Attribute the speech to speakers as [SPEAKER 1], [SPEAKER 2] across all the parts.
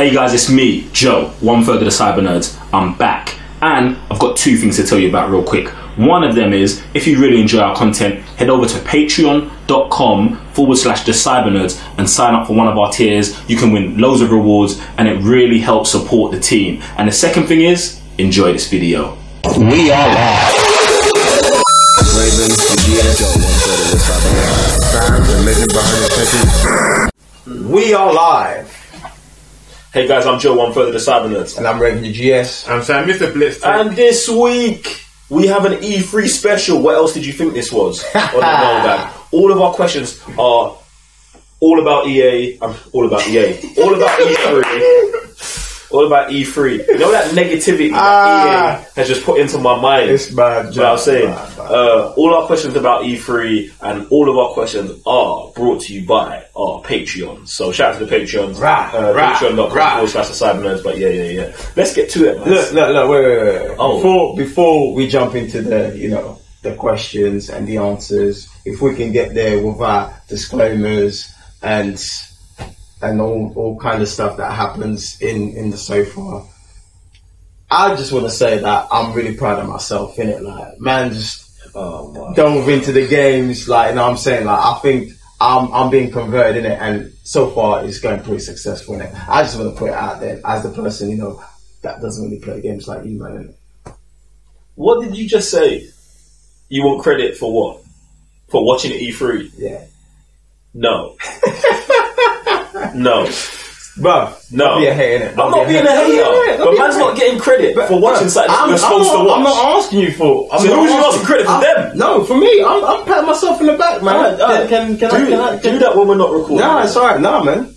[SPEAKER 1] Hey guys, it's me, Joe, one third of the Cyber Nerds. I'm back, and I've got two things to tell you about real quick. One of them is if you really enjoy our content, head over to patreon.com forward slash the cyber nerds and sign up for one of our tiers. You can win loads of rewards and it really helps support the team. And the second thing is enjoy this video.
[SPEAKER 2] We are live. Raven, the GS, one third of the cyber nerds.
[SPEAKER 3] the legend behind the technique.
[SPEAKER 4] We are live,
[SPEAKER 1] Hey guys, I'm Joe, one third of the cyber nerds.
[SPEAKER 4] and I'm Raven the GS.
[SPEAKER 3] I'm Sam, Mr. Blitz.
[SPEAKER 1] And this week we have an E3 special. What else did you think this was? on the mailbag? All of our questions are all about EA. I'm um, all about EA. All about E3. all about E3. You know that negativity that
[SPEAKER 4] Ah.
[SPEAKER 1] EA has just put into my mind.
[SPEAKER 4] It's bad,
[SPEAKER 1] That's what I was saying.
[SPEAKER 4] bad, bad.
[SPEAKER 1] Uh, all our questions about E3 and all of our questions are brought to you by our Patreon. So shout out to the Patreons.
[SPEAKER 4] Right,
[SPEAKER 1] uh,
[SPEAKER 4] right,
[SPEAKER 1] Patreon.com
[SPEAKER 4] right.
[SPEAKER 1] forward slash the cyber nerds. But yeah, yeah, yeah. Let's get to it, man.
[SPEAKER 4] Look, look, look, wait, wait, wait.
[SPEAKER 1] Oh.
[SPEAKER 4] Before, before we jump into the, you know, the questions and the answers, if we can get there without disclaimers and and all, all kind of stuff that happens in in the so far. I just want to say that I'm really proud of myself in it. Like, man, just
[SPEAKER 1] Oh,
[SPEAKER 4] dove into the games. Like, you know what I'm saying? Like, I think I'm, I'm being converted in it, and so far it's going pretty successful in it. I just want to put it out there as the person, you know, that doesn't really play games like you, man.
[SPEAKER 1] What did you just say? You want credit for what? For watching E3?
[SPEAKER 4] Yeah.
[SPEAKER 1] No. no.
[SPEAKER 4] Bro,
[SPEAKER 1] No.
[SPEAKER 4] don't be a hater.
[SPEAKER 1] I'm
[SPEAKER 4] Don't
[SPEAKER 1] not
[SPEAKER 4] be
[SPEAKER 1] being a hater,
[SPEAKER 4] Yeah,
[SPEAKER 1] but man's not getting credit for watching
[SPEAKER 4] Bruh,
[SPEAKER 1] something
[SPEAKER 4] I'm-
[SPEAKER 1] you're
[SPEAKER 4] I'm
[SPEAKER 1] supposed
[SPEAKER 4] not-
[SPEAKER 1] to watch.
[SPEAKER 4] I'm not asking you for. I'm
[SPEAKER 1] So
[SPEAKER 4] not
[SPEAKER 1] who's you
[SPEAKER 4] asking-
[SPEAKER 1] asking credit for
[SPEAKER 4] I'm-
[SPEAKER 1] them?
[SPEAKER 4] No, for me, I'm, I'm patting myself in the back, man.
[SPEAKER 1] Alright, alright.
[SPEAKER 4] Can, can, can,
[SPEAKER 1] do,
[SPEAKER 4] I, can I? Can
[SPEAKER 1] do that when we're not recording.
[SPEAKER 4] Nah, it's alright. Nah, man.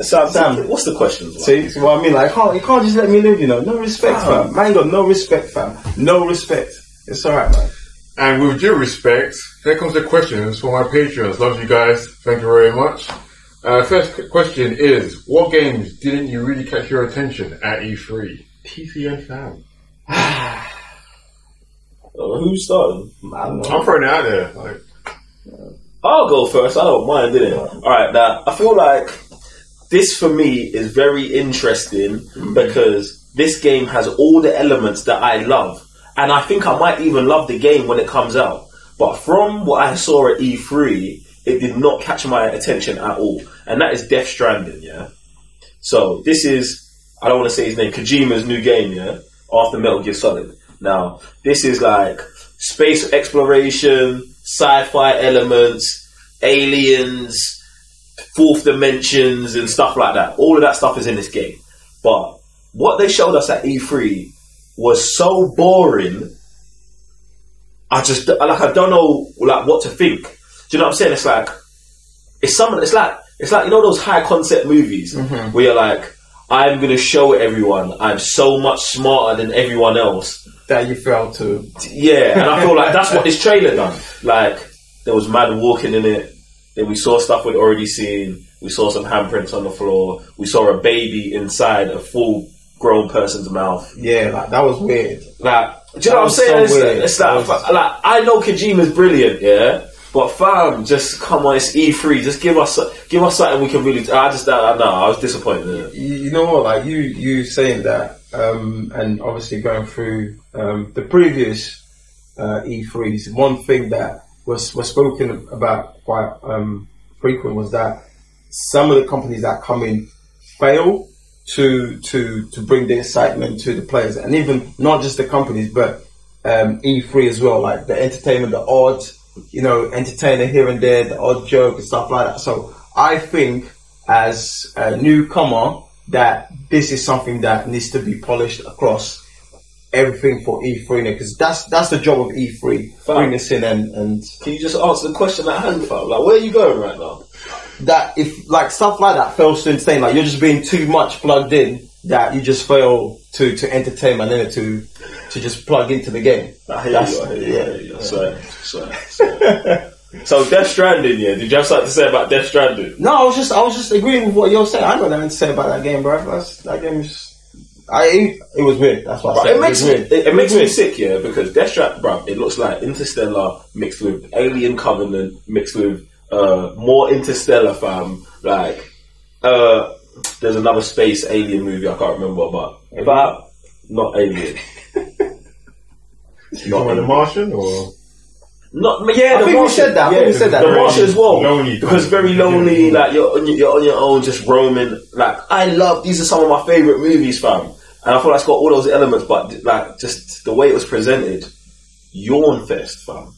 [SPEAKER 1] Sam,
[SPEAKER 4] Sam.
[SPEAKER 1] what's the question?
[SPEAKER 4] See, see what I mean? Like, you can't, you can't just let me live, you know. No respect, fam. Man, got no respect, fam. No respect. It's alright, man.
[SPEAKER 3] And with due respect, here comes the questions for my patrons. Love you guys. Thank you very much. Uh, first question is, what games didn't you really catch your attention at E3? TCN fam.
[SPEAKER 1] Uh, who's starting?
[SPEAKER 4] I don't know.
[SPEAKER 3] I'm throwing it out there. Like,
[SPEAKER 1] I'll go first. I don't mind, didn't it? All right, now I feel like this for me is very interesting because this game has all the elements that I love, and I think I might even love the game when it comes out. But from what I saw at E3, it did not catch my attention at all, and that is Death Stranding. Yeah. So this is I don't want to say his name, Kojima's new game. Yeah, after Metal Gear Solid. Now this is like space exploration, sci-fi elements, aliens, fourth dimensions, and stuff like that. All of that stuff is in this game. But what they showed us at E3 was so boring. I just like I don't know like what to think. Do you know what I'm saying? It's like it's some. It's like it's like you know those high concept movies mm-hmm. where you're like, I'm gonna show everyone I'm so much smarter than everyone else.
[SPEAKER 4] That you felt to.
[SPEAKER 1] Yeah, and I feel like that's what this trailer done. Like there was mad walking in it. Then we saw stuff we'd already seen. We saw some handprints on the floor. We saw a baby inside a full grown person's mouth.
[SPEAKER 4] Yeah, like, that was weird.
[SPEAKER 1] Like, do you know what I'm saying?
[SPEAKER 4] so
[SPEAKER 1] it's, it's like,
[SPEAKER 4] That
[SPEAKER 1] like, I know Kojima's brilliant, yeah. But fam, just come on, it's E3. Just give us, give us something we can really. I just, I, know, I was disappointed.
[SPEAKER 4] You, you know what? Like you, you saying that, um, and obviously going through um, the previous uh, E3s. One thing that was was spoken about quite um, frequent was that some of the companies that come in fail to to to bring the excitement to the players, and even not just the companies, but um, E3 as well. Like the entertainment, the odd, you know, entertainer here and there, the odd joke and stuff like that. So I think as a newcomer that this is something that needs to be polished across everything for E3 because that's that's the job of E3.
[SPEAKER 1] Fine.
[SPEAKER 4] Bring this in and and
[SPEAKER 1] Can you just answer the question at hand, fam? Like, where are you going right now?
[SPEAKER 4] that if like stuff like that fails to entertain, like you're just being too much plugged in that you just fail to to entertain and then to to just plug into the game.
[SPEAKER 1] I hear
[SPEAKER 4] That's-
[SPEAKER 1] you. I hear you. I
[SPEAKER 4] yeah.
[SPEAKER 1] Sorry, sorry, sorry. so Death Stranding, yeah. Did you have something to say about Death Stranding?
[SPEAKER 4] No, I was just I was just agreeing with what you're saying. I got nothing to say about that game, bro. That's, that game is. I it was weird. That's what I
[SPEAKER 1] Right,
[SPEAKER 4] said.
[SPEAKER 1] it makes me it, it makes me sick, yeah, because Death Stranding, bro, it looks like Interstellar mixed with Alien Covenant mixed with uh more Interstellar, fam. Like, uh, there's another space alien movie I can't remember, but about not alien.
[SPEAKER 3] You talking the Martian or
[SPEAKER 1] Not yeah.
[SPEAKER 4] I
[SPEAKER 1] the
[SPEAKER 4] think we
[SPEAKER 1] Martian,
[SPEAKER 4] said that. I think we said that.
[SPEAKER 1] The Martian as well,
[SPEAKER 3] lonely
[SPEAKER 1] because very lonely.
[SPEAKER 3] yeah.
[SPEAKER 1] Like you're on your, you're on your own, just roaming. Like I love these are some of my favorite movies, fam. And I feel like it's got all those elements, but like just the way it was presented, yawn fest, fam.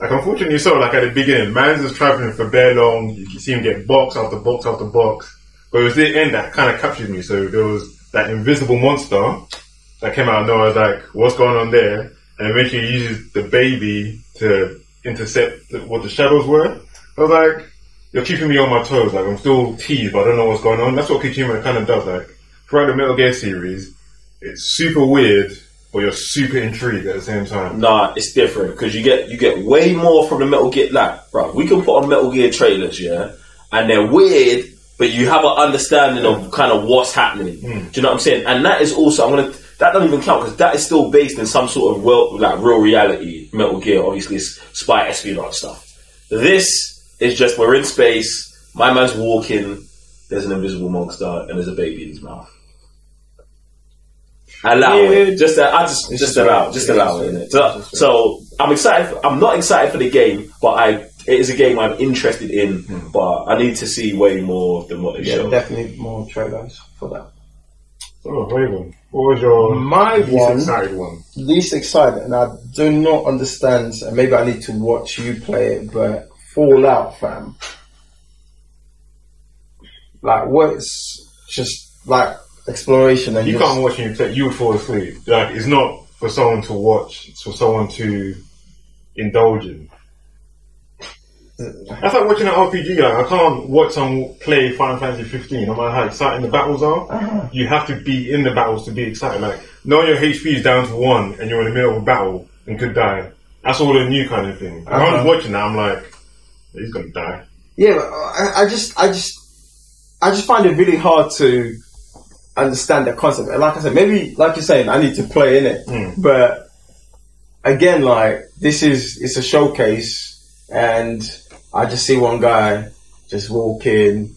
[SPEAKER 3] like unfortunately so like at the beginning, man's just traveling for bare long, you see him get box after box after box. But it was the end that kinda captured me. So there was that invisible monster that came out of nowhere, I was like, what's going on there? And eventually he uses the baby to intercept what the shadows were. I was like, you're keeping me on my toes. Like I'm still teased, but I don't know what's going on. That's what Kojima kind of does. Like throughout the Metal Gear series, it's super weird, but you're super intrigued at the same time.
[SPEAKER 1] Nah, it's different because you get you get way more from the Metal Gear. Like, bro, we can put on Metal Gear trailers, yeah, and they're weird, but you have an understanding of kind of what's happening. Do you know what I'm saying? And that is also I'm gonna that doesn't even count because that is still based in some sort of real like real reality. Metal Gear, obviously, it's spy espionage stuff. This is just we're in space. My man's walking. There's an invisible monster and there's a baby in his mouth. Allow it. Just uh, I just just allow just allow it. So, so I'm excited. For, I'm not excited for the game, but I it is a game I'm interested in. Hmm. But I need to see way more than what they
[SPEAKER 4] Yeah,
[SPEAKER 1] show.
[SPEAKER 4] definitely more trailers for that.
[SPEAKER 3] Oh, so, Raven, what was your
[SPEAKER 4] My
[SPEAKER 3] least
[SPEAKER 4] one-
[SPEAKER 3] excited one?
[SPEAKER 4] Least excited, and I do not understand. And maybe I need to watch you play it, but Fallout, fam. Like what's just like exploration and
[SPEAKER 3] You
[SPEAKER 4] just,
[SPEAKER 3] can't watch and you play, you would fall asleep. Like, it's not for someone to watch, it's for someone to indulge in. That's like watching an RPG. Like, I can't watch someone play Final Fantasy 15, no matter how exciting the battles are. You have to be in the battles to be excited. Like, knowing your HP is down to one and you're in the middle of a battle and could die. That's all a new kind of thing.
[SPEAKER 4] Uh-huh.
[SPEAKER 3] just watching that, I'm like, he's gonna die.
[SPEAKER 4] Yeah, but I, I just, I just, I just find it really hard to understand the concept. And like I said, maybe, like you're saying, I need to play in it.
[SPEAKER 3] Hmm.
[SPEAKER 4] But again, like this is, it's a showcase, and I just see one guy just walk in,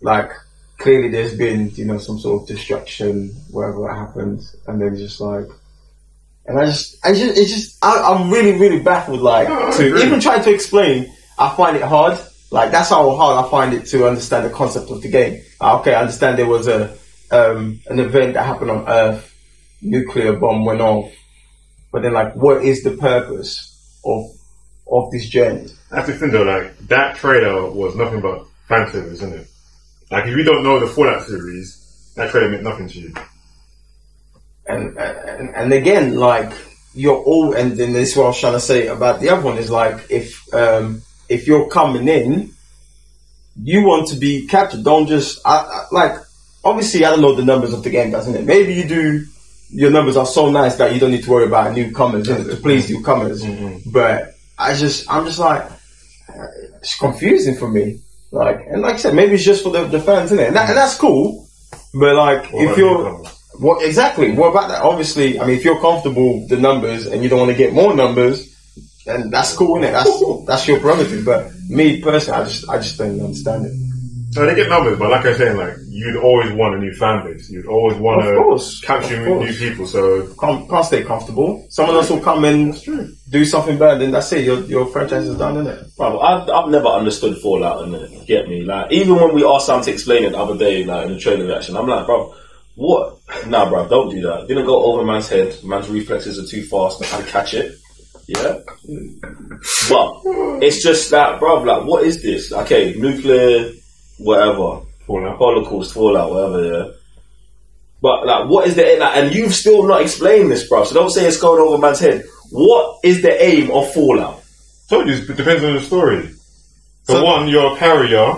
[SPEAKER 4] like clearly there's been, you know, some sort of destruction, wherever it happened, and then just like. And I just, I just, it's just, I, I'm really, really baffled. Like, to even try to explain, I find it hard. Like, that's how hard I find it to understand the concept of the game. Okay, I understand there was a, um, an event that happened on Earth, nuclear bomb went off, but then like, what is the purpose of, of this journey?
[SPEAKER 3] That's the thing though, like, that trailer was nothing but fan service, isn't it? Like, if you don't know the Fallout series, that trailer meant nothing to you.
[SPEAKER 4] and and, and again, like you're all, and then this is what I was trying to say about the other one is like if um if you're coming in, you want to be captured. Don't just I, I, like obviously I don't know the numbers of the game, doesn't it? Maybe you do. Your numbers are so nice that you don't need to worry about newcomers to please newcomers. But I just I'm just like it's confusing for me. Like and like I said, maybe it's just for the, the fans, isn't it? And, that, and that's cool. But like
[SPEAKER 3] What
[SPEAKER 4] if you're
[SPEAKER 3] newcomers?
[SPEAKER 4] what exactly? What about that? Obviously, I mean, if you're comfortable with the numbers and you don't want to get more numbers, then that's cool, innit? That's that's your prerogative. But me personally, I just I just don't understand it.
[SPEAKER 3] So they get numbers, but like I was saying, like, you'd always want a new fan base. You'd always want
[SPEAKER 4] Of course,
[SPEAKER 3] to capture
[SPEAKER 4] of
[SPEAKER 3] new people. So,
[SPEAKER 4] Can't, can't stay comfortable. Someone else will come and do something bad, and that's it. Your your franchise is done, innit?
[SPEAKER 1] Bro, I've, I've never understood Fallout, and it get me. Like, even when we asked Sam to explain it the other day, like in the trailer reaction, I'm like, bro, what? Nah, bro, don't do that. Didn't go over man's head. Man's reflexes are too fast. I can catch it. Yeah, but it's just that, bro. Like, what is this? Okay, nuclear, whatever,
[SPEAKER 3] Fallout.
[SPEAKER 1] Holocaust, Fallout, whatever. Yeah. But like, what is the like? And you've still not explained this, bro. So don't say it's going over man's head. What is the aim of Fallout?
[SPEAKER 3] told you, it depends on the story. For
[SPEAKER 4] So-
[SPEAKER 3] one, you're a carrier.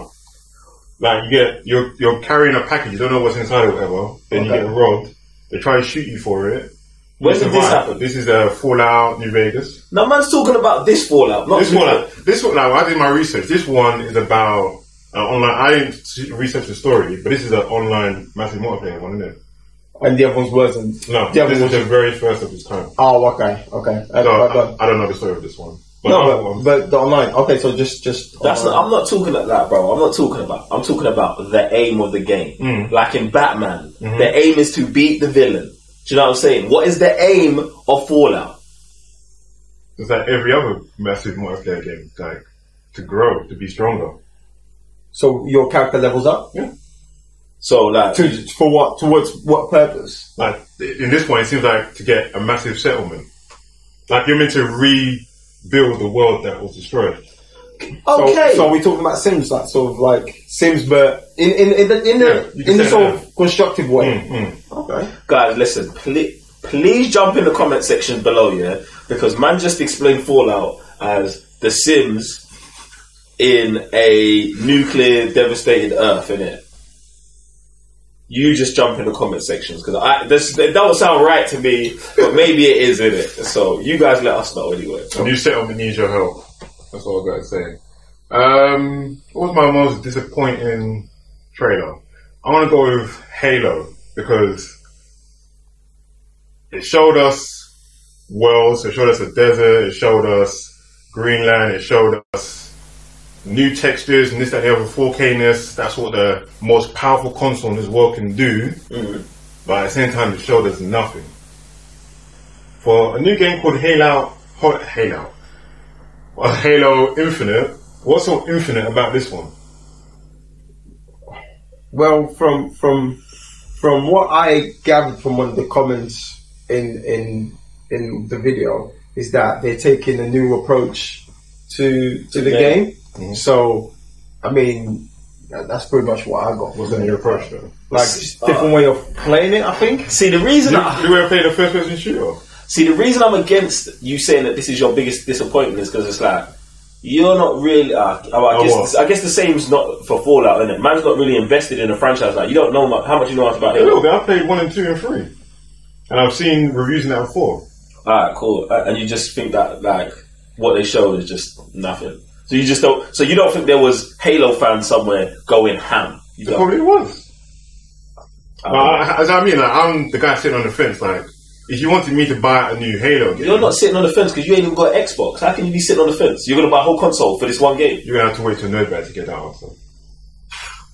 [SPEAKER 3] Like, you get, you're, you're carrying a package, you don't know what's inside or whatever. Then you get robbed. They try to shoot you for it.
[SPEAKER 1] When did this happen?
[SPEAKER 3] This is a Fallout New Vegas.
[SPEAKER 1] Now, man's talking about this Fallout, not
[SPEAKER 3] This one, this one, now I did my research. This one is about uh, online. I didn't research the story, but this is an online massive multiplayer one, isn't it?
[SPEAKER 4] And the other one's wasn't.
[SPEAKER 3] No,
[SPEAKER 4] the other
[SPEAKER 3] this
[SPEAKER 4] one
[SPEAKER 3] is
[SPEAKER 4] was.
[SPEAKER 3] the very first of its kind.
[SPEAKER 4] Oh, okay, okay. I,
[SPEAKER 3] So
[SPEAKER 4] I,
[SPEAKER 3] I,
[SPEAKER 4] got-
[SPEAKER 3] I don't know the story of this one. But
[SPEAKER 4] No, but, but the online. Okay, so just just
[SPEAKER 1] That's not, I'm not talking about that, bro. I'm not talking about. I'm talking about the aim of the game.
[SPEAKER 3] Mm.
[SPEAKER 1] Like in Batman,
[SPEAKER 3] Mm-hmm.
[SPEAKER 1] the aim is to beat the villain. Do you know what I'm saying? What is the aim of Fallout?
[SPEAKER 3] it's like every other massive multiplayer game, like to grow, to be stronger.
[SPEAKER 4] So your character levels up. Yeah.
[SPEAKER 1] So like,
[SPEAKER 4] To, for what? Towards what purpose?
[SPEAKER 3] Like in this point, it seems like to get a massive settlement. Like you're meant to rebuild the world that was destroyed.
[SPEAKER 4] So,
[SPEAKER 1] okay.
[SPEAKER 4] so we talking about Sims, like sort of like Sims, but in in in the in the,
[SPEAKER 3] you can
[SPEAKER 4] in the sort of constructive way.
[SPEAKER 3] Mm.
[SPEAKER 4] Okay.
[SPEAKER 1] guys, listen, please, please jump in the comment section below, yeah, because man just explained Fallout as The Sims in a nuclear devastated Earth, in it. You just jump in the comment sections because I this it don't sound right to me, but maybe it is in it. So you guys let us know anyway.
[SPEAKER 3] A new settlement needs your help. That's all I got to say. Um, what was my most disappointing trailer? I want to go with Halo because it showed us worlds, it showed us a desert, it showed us Greenland, it showed us new textures and this, that, and the other 4K-ness. That's what the most powerful console in this world can do. Mm-hmm. But at the same time, it showed us nothing. For a new game called Halo, Halo, well, Halo Infinite, what's so infinite about this one?
[SPEAKER 4] Well, from from from what I gathered from one of the comments in in in the video is that they're taking a new approach to to the
[SPEAKER 1] Yeah.
[SPEAKER 4] game. So, I mean, that- that's pretty much what I got.
[SPEAKER 3] What's the new approach though?
[SPEAKER 4] Like just different way of playing it. I think.
[SPEAKER 1] See the reason
[SPEAKER 3] Do
[SPEAKER 1] I,
[SPEAKER 3] you ever play the first person shooter?
[SPEAKER 1] See, the reason I'm against you saying that this is your biggest disappointment is because it's like you're not really. Uh, oh, I
[SPEAKER 3] Oh,
[SPEAKER 1] guess? I guess the same's not for Fallout, innit? Man's not really invested in a franchise. Like you don't know much, how much you know about
[SPEAKER 3] A little
[SPEAKER 1] it.
[SPEAKER 3] bit. I played one and two and three, and I've seen reviews in that before.
[SPEAKER 1] All right, cool. Uh, and you just think that like what they showed is just nothing. So you just don't. So you don't think there was Halo fans somewhere going ham? You
[SPEAKER 3] There
[SPEAKER 1] don't.
[SPEAKER 3] probably was.
[SPEAKER 1] I
[SPEAKER 3] But. I, as I mean, like, I'm the guy sitting on the fence. Like, if you wanted me to buy a new Halo game,
[SPEAKER 1] You're not sitting on the fence because you ain't even got an Xbox. How can you be sitting on the fence? You're gonna buy a whole console for this one game.
[SPEAKER 3] you're gonna have to wait till Nerdbag to get that answer.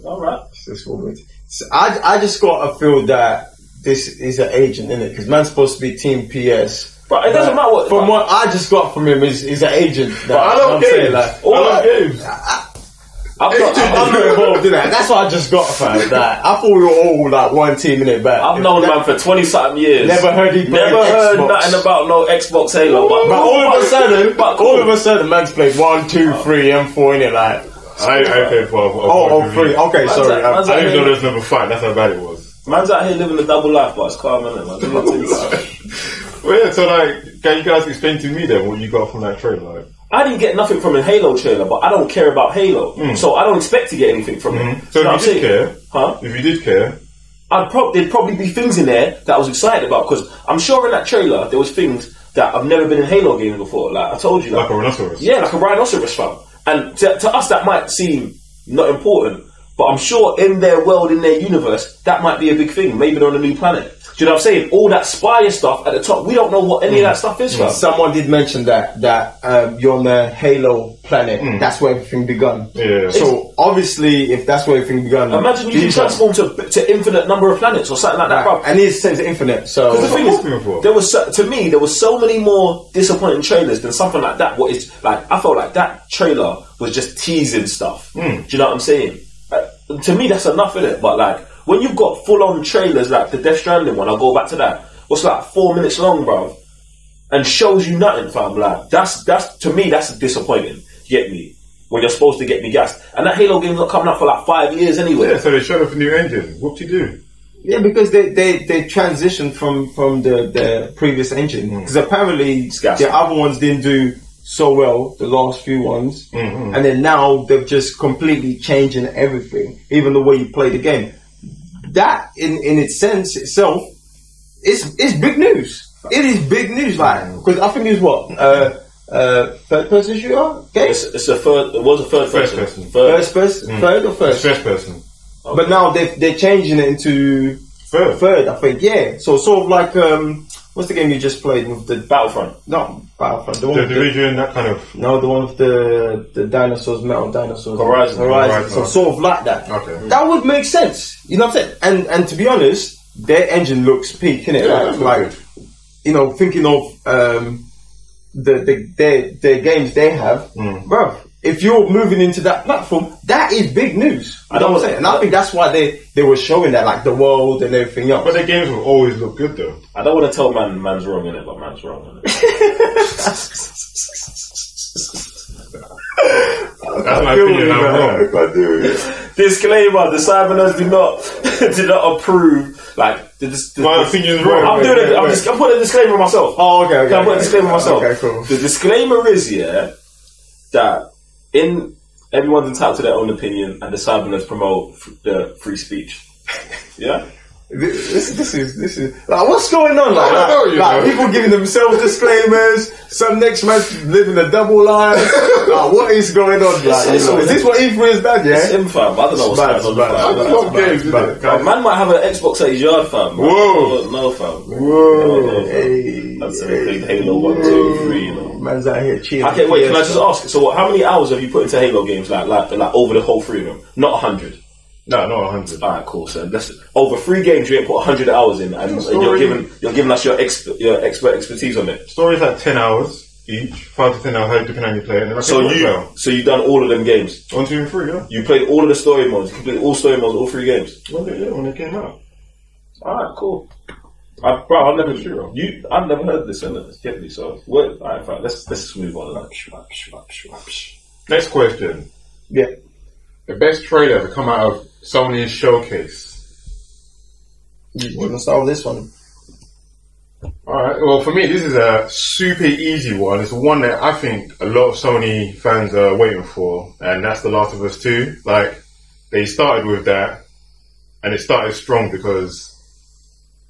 [SPEAKER 1] All right.
[SPEAKER 4] This will be- So I I just got a feel that this is an agent in it because man's supposed to be Team PS.
[SPEAKER 1] But it doesn't matter what.
[SPEAKER 4] From what I just got from him is is an agent. That,
[SPEAKER 3] But I love
[SPEAKER 4] I'm
[SPEAKER 3] games.
[SPEAKER 4] saying, like,
[SPEAKER 3] I love games.
[SPEAKER 1] I'm not,
[SPEAKER 4] I'm not involved in that. That's what I just got from that. I thought we were all like one team in it, but
[SPEAKER 1] I've known the man for twenty something years.
[SPEAKER 4] Never heard he played
[SPEAKER 1] Never heard
[SPEAKER 4] Xbox.
[SPEAKER 1] nothing about no Xbox Halo. But,
[SPEAKER 4] But all of a sudden,
[SPEAKER 1] but
[SPEAKER 4] all of a sudden, man's played one, two, oh. three, and four in it. Like,
[SPEAKER 3] I, I played for. for
[SPEAKER 4] oh,
[SPEAKER 3] for
[SPEAKER 4] oh, three. Okay,
[SPEAKER 1] Man's
[SPEAKER 4] sorry.
[SPEAKER 1] like-
[SPEAKER 3] I
[SPEAKER 1] like-
[SPEAKER 3] didn't know there was number five. That's how bad it was.
[SPEAKER 1] man's out here living a double life, but it's calm, innit, man? Do your thing, man.
[SPEAKER 3] Well, yeah. So, like, can you guys explain to me then what you got from that trailer? Like,
[SPEAKER 1] I didn't get nothing from a Halo trailer, but I don't care about Halo, so I don't expect to get anything from it.
[SPEAKER 3] Hmm. so
[SPEAKER 1] You
[SPEAKER 3] if you did
[SPEAKER 1] saying?
[SPEAKER 3] care,
[SPEAKER 1] huh?
[SPEAKER 3] if you did care,
[SPEAKER 1] I'd prob- there'd probably be things in there that I was excited about because I'm sure in that trailer there was things that I've never been in Halo games before. Like I told you,
[SPEAKER 3] like a rhinoceros.
[SPEAKER 1] Yeah, like a rhinoceros fam. And to, to us, that might seem not important, but I'm sure in their world, in their universe, that might be a big thing. Maybe they're on a new planet. Do you know what I'm saying? All that Spire stuff at the top, we don't know what any of that mm. stuff is, mm. fam.
[SPEAKER 4] Someone did mention that that um, you're on the Halo planet. Mm. That's where everything begun.
[SPEAKER 3] Yeah.
[SPEAKER 4] So obviously, if that's where everything begun,
[SPEAKER 1] Imagine you can transform to, to infinite number of planets or something like that,
[SPEAKER 4] Right. And it says infinite. So
[SPEAKER 1] Because the thing
[SPEAKER 3] What are you for?
[SPEAKER 1] is, there was so, to me there was so many more disappointing trailers than something like that. What is like? I felt like that trailer was just teasing stuff. Do you know what I'm saying? To me, that's enough in it. But like when you've got full on trailers like the Death Stranding one, I'll go back to that. What's like four minutes long, bro, and shows you nothing, fam. Like that's that's to me that's disappointing. You get me? When you're supposed to get me gassed, and that Halo game's not coming out for like five years anyway.
[SPEAKER 3] Yeah, so they showed off a new engine. What do you do?
[SPEAKER 4] Yeah, because they they, they transitioned from from the, the previous engine hmm. because apparently the other ones didn't do so well the last few ones, and then now they're just completely changing everything, even the way you play the game. That in in its sense itself is is big news. It is big news, like because I think it's what uh uh third person shooter game.
[SPEAKER 1] It's, it's a third. It was a third
[SPEAKER 3] First
[SPEAKER 1] person.
[SPEAKER 3] person.
[SPEAKER 1] Third.
[SPEAKER 4] First person, third or first?
[SPEAKER 3] First person.
[SPEAKER 4] But now they they're changing it into
[SPEAKER 3] Third.
[SPEAKER 4] third, I think. Yeah. So sort of like um what's the game you just played with the
[SPEAKER 1] Battlefront.
[SPEAKER 4] not Battlefront? The one
[SPEAKER 3] The
[SPEAKER 4] with the,
[SPEAKER 3] that kind of.
[SPEAKER 4] no, the one with the the dinosaurs, metal dinosaurs.
[SPEAKER 1] Horizon.
[SPEAKER 4] Horizon.
[SPEAKER 3] Horizon.
[SPEAKER 4] So sort of like that.
[SPEAKER 3] Okay.
[SPEAKER 4] That would make sense. You know what I'm saying? And and to be honest, their engine looks peak, innit?
[SPEAKER 3] Yeah,
[SPEAKER 4] like,
[SPEAKER 3] that's
[SPEAKER 4] like
[SPEAKER 3] good.
[SPEAKER 4] you know, thinking of um, the the their, their games they have,
[SPEAKER 3] Mm.
[SPEAKER 4] bro. If you're moving into that platform, that is big news.
[SPEAKER 1] I
[SPEAKER 4] I
[SPEAKER 1] don't
[SPEAKER 4] know what I'm
[SPEAKER 1] wanna-
[SPEAKER 4] saying, and I think that's why they they were showing that, like the world and everything else.
[SPEAKER 3] But their games will always look good though.
[SPEAKER 1] I don't want to tell man man's wrong in it, but man's wrong in it.
[SPEAKER 3] That's my opinion. I'm wrong.
[SPEAKER 1] Disclaimer: The Cybernerds do not do not approve. Like the, the,
[SPEAKER 3] My
[SPEAKER 1] the-
[SPEAKER 3] opinion's
[SPEAKER 1] Bro,
[SPEAKER 3] wrong.
[SPEAKER 1] I'm doing it.
[SPEAKER 4] wait,
[SPEAKER 1] I'm
[SPEAKER 4] wait.
[SPEAKER 1] just I'm putting a disclaimer myself.
[SPEAKER 4] Oh, okay, okay.
[SPEAKER 1] Can I put a
[SPEAKER 4] okay.
[SPEAKER 1] disclaimer myself?
[SPEAKER 4] Okay, cool.
[SPEAKER 1] The disclaimer is yeah that in everyone's entitled to their own opinion, and the Cybernerds promote the free speech. Yeah.
[SPEAKER 4] This, this, this is this is like what's going on? Like,
[SPEAKER 3] I know,
[SPEAKER 4] like, like,
[SPEAKER 3] know.
[SPEAKER 4] people giving themselves disclaimers. Some next man living a double life. like, what is going on? Like, know, is this what E3 is bad?
[SPEAKER 1] It's
[SPEAKER 4] Yeah.
[SPEAKER 1] him, fam. I don't know what's
[SPEAKER 4] Bad,
[SPEAKER 1] going on.
[SPEAKER 4] bad, bad. bad?
[SPEAKER 1] A man might have an Xbox at his yard, fam.
[SPEAKER 3] Whoa.
[SPEAKER 1] No, fam.
[SPEAKER 4] Whoa. Hey,
[SPEAKER 1] That's everything. Halo 1, 2, 3, you know.
[SPEAKER 4] Man's out here cheating.
[SPEAKER 1] Okay, wait. Can I just ask? So, what, how many hours have you put into Halo games? Like, like, like over the whole three of them? Not hundred.
[SPEAKER 3] No, not 100.
[SPEAKER 1] All right, cool. So, that's oh, over three games. You ain't put hundred hours in, and, and you're giving you're giving us your exp- your expert expertise on it.
[SPEAKER 3] Stories like 10 hours each, 5 to 10 hours, depending on your you play. And then I
[SPEAKER 1] So you
[SPEAKER 3] works well.
[SPEAKER 1] so you done all of them games.
[SPEAKER 3] One, two, and three, yeah.
[SPEAKER 1] You played all of the story modes. You played all story modes, all three games.
[SPEAKER 3] When they, yeah, when they came out.
[SPEAKER 1] All right, cool. I, bro, I've never
[SPEAKER 3] Sure.
[SPEAKER 1] you. I've never heard this and it's get me. So, what? All right, fine. Let's let's move on. Like,
[SPEAKER 3] Next question.
[SPEAKER 4] Yeah.
[SPEAKER 3] The best trailer to come out of Sony's showcase.
[SPEAKER 4] You to solve this one?
[SPEAKER 3] Alright, well for me this is a super easy one. It's one that I think a lot of Sony fans are waiting for, and that's The Last of Us 2. Like, they started with that, and it started strong because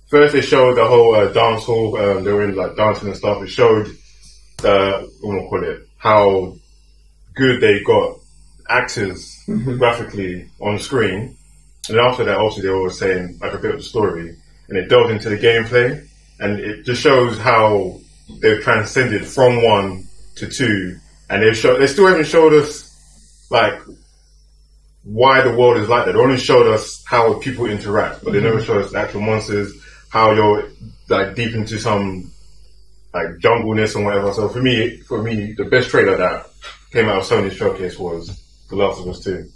[SPEAKER 3] first they showed the whole uh, dance hall, um, they were in like dancing and stuff. It showed the, what do I call it, how good they got actors mm-hmm. graphically on screen. And after that, also they were saying like a bit of the story, and it delved into the gameplay, and it just shows how they've transcended from one to two, and they show they still haven't showed us like why the world is like that. They only showed us how people interact, but they never mm-hmm. showed us the actual monsters, how you're like deep into some like jungleness and whatever. So for me, for me, the best trailer that came out of Sony's showcase was The Last of Us Two.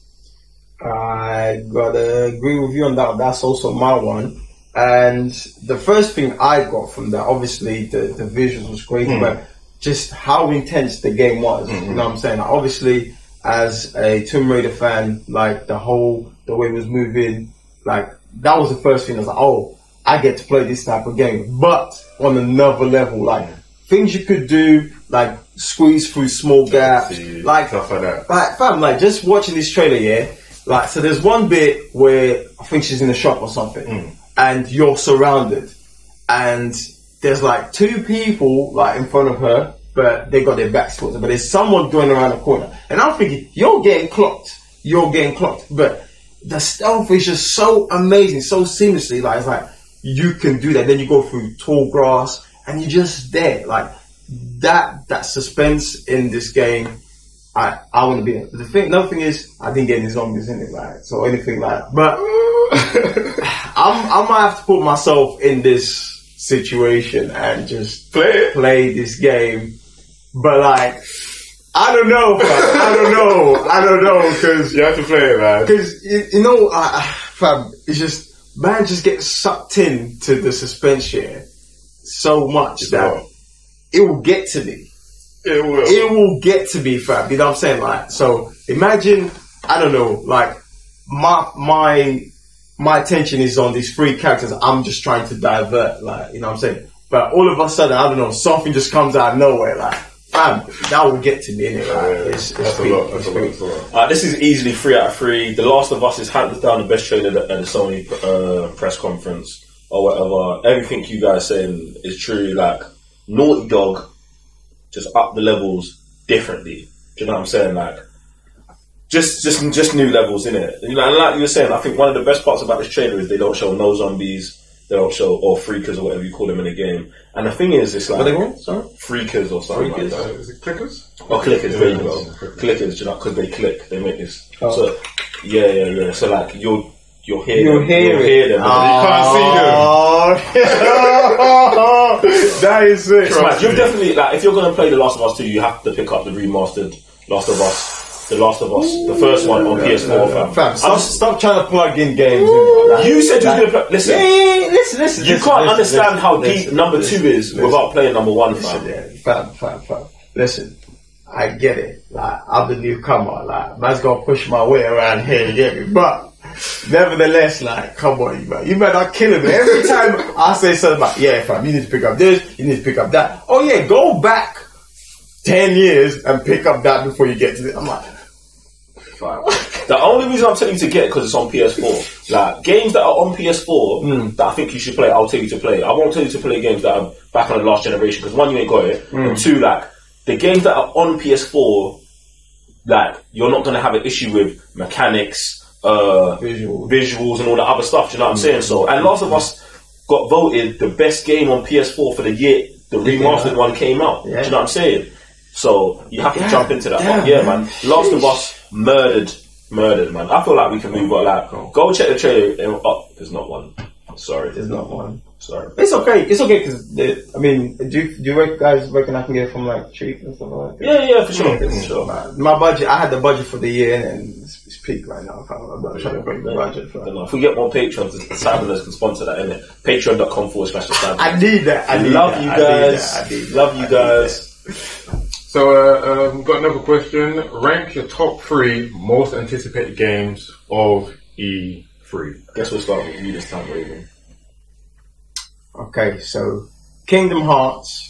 [SPEAKER 4] I gotta agree with you on that. That's also my one. And the first thing I got from that, obviously, the, the visuals was great, hmm. but just how intense the game was. You mm-hmm. know what I'm saying? Obviously, as a Tomb Raider fan, like the whole the way it was moving, like that was the first thing. I was like, oh, I get to play this type of game, but on another level, like things you could do, like squeeze through small gaps, like
[SPEAKER 3] stuff like that.
[SPEAKER 4] like fam, like just watching this trailer, yeah. Like so, there's one bit where I think she's in a shop or something, and you're surrounded, and there's like two people like in front of her, but they got their backs towards her. But there's someone going around the corner, and I'm thinking you're getting clocked, you're getting clocked. But the stealth is just so amazing, so seamlessly. Like it's like you can do that. Then you go through tall grass, and you're just there, like that. That suspense in this game. I, I want to be in. The thing, another thing is, I didn't get any zombies in it, like, so anything like, but I'm, I might have to put myself in this situation and just
[SPEAKER 3] Play it.
[SPEAKER 4] play this game. But like, I don't know, fam. I don't know, I don't know, cause,
[SPEAKER 3] You have to play it, man.
[SPEAKER 4] cause you, you know, uh, fam, it's just, man just gets sucked in to the suspense here so much that
[SPEAKER 3] Well,
[SPEAKER 4] it will get to me
[SPEAKER 3] It will.
[SPEAKER 4] it will get to be fab. You know what I'm saying? Like, so imagine, I don't know, like my my my attention is on these three characters. I'm just trying to divert, like, you know what I'm saying? But all of a sudden, I don't know, something just comes out of nowhere, like, fam, that will get to me, innit? Like, it's, it's
[SPEAKER 3] that's a lot. That's a lot. That's a lot.
[SPEAKER 1] Uh, this is easily three out of three. The Last of Us is hands down the best trailer at the Sony uh, press conference or whatever. Everything you guys saying is true. Like Naughty Dog just up the levels differently. Do you know what I'm saying? Like just just just new levels in it. You know, and like you were saying, I think one of the best parts about this trailer is they don't show no zombies. They don't show or freakers or whatever you call them in the game. And the thing is, it's like
[SPEAKER 4] What they called? Sorry.
[SPEAKER 1] freakers or something
[SPEAKER 3] Uh,
[SPEAKER 1] like that.
[SPEAKER 3] is it clickers?
[SPEAKER 1] Or clickers, there you go. Clickers, you know, because they click, they make this.
[SPEAKER 4] Oh.
[SPEAKER 1] So, yeah, yeah, yeah. So like you'll you'll hear
[SPEAKER 4] You'll
[SPEAKER 1] them,
[SPEAKER 4] hear
[SPEAKER 1] you'll
[SPEAKER 4] it.
[SPEAKER 1] hear them.
[SPEAKER 3] You can't see them.
[SPEAKER 4] Oh, that is it.
[SPEAKER 1] Smash. You've definitely like if you're gonna play The Last of Us 2, you have to pick up the remastered Last of Us, The Last of Us, the first one on PS4. fam.
[SPEAKER 4] Fam, stop, stop trying to plug in games. Like,
[SPEAKER 1] you said you was gonna play. Listen,
[SPEAKER 4] yeah, yeah, yeah, listen, listen.
[SPEAKER 1] you
[SPEAKER 4] listen,
[SPEAKER 1] can't
[SPEAKER 4] listen,
[SPEAKER 1] understand
[SPEAKER 4] listen,
[SPEAKER 1] how
[SPEAKER 4] listen,
[SPEAKER 1] deep number
[SPEAKER 4] listen,
[SPEAKER 1] two is
[SPEAKER 4] listen.
[SPEAKER 1] without playing number one,
[SPEAKER 4] Listen, yeah, fam, fam, fam. Listen, I get it. Like, I'm the newcomer. Like, man's gonna push my way around here, you get me? But, nevertheless, like, come on, you man. You better not killing me. Every time I say something about, yeah, fam, you need to pick up this, you need to pick up that. Oh, yeah, go back 10 years and pick up that before you get to this. I'm like,
[SPEAKER 1] The only reason I'm telling you to get because it's on PS4. Like games that are on PS4
[SPEAKER 4] Hmm.
[SPEAKER 1] that I think you should play, I'll tell you to play. I won't tell you to play games that are back on the last generation because one, you ain't got it,
[SPEAKER 4] Hmm.
[SPEAKER 1] and two, like the games that are on PS4, like you're not gonna have an issue with mechanics, uh,
[SPEAKER 4] Visuals.
[SPEAKER 1] visuals, and all that other stuff. Do you know what I'm
[SPEAKER 4] Hmm.
[SPEAKER 1] saying? So, and Last of Us got voted the best game on PS4 for the year the remastered one came out. Do you know what I'm saying? So you have to
[SPEAKER 4] Yeah.
[SPEAKER 1] jump into that.
[SPEAKER 4] Yeah,
[SPEAKER 1] But yeah,
[SPEAKER 4] man.
[SPEAKER 1] man. Last of Us murdered, murdered, man. I feel like we can move on. Like, go check the trailer. Oh, there's not one. Sorry,
[SPEAKER 4] there's not one.
[SPEAKER 1] Sorry.
[SPEAKER 4] It's okay. It's okay because I mean, do you, do you guys reckon I can get it from like cheap and stuff like that?
[SPEAKER 1] Yeah, yeah, for sure, for sure.
[SPEAKER 4] My, my budget. I had the budget for the year and it's, it's peak right now. I'm not trying to break the budget. For
[SPEAKER 1] know. If we get more patrons, the Cybernerds can sponsor that, innit? Patreon.com forward slash the Cybernerds.
[SPEAKER 4] I need that. I
[SPEAKER 1] I
[SPEAKER 4] need
[SPEAKER 1] love
[SPEAKER 4] that.
[SPEAKER 1] you
[SPEAKER 4] I need
[SPEAKER 1] guys.
[SPEAKER 4] that. I need that.
[SPEAKER 1] Love
[SPEAKER 4] I
[SPEAKER 1] you
[SPEAKER 4] need
[SPEAKER 1] guys.
[SPEAKER 3] So, uh, um, got another question. Rank your top three most anticipated games of E3.
[SPEAKER 1] Guess we'll start with you this time, Raven.
[SPEAKER 4] Okay, so Kingdom Hearts.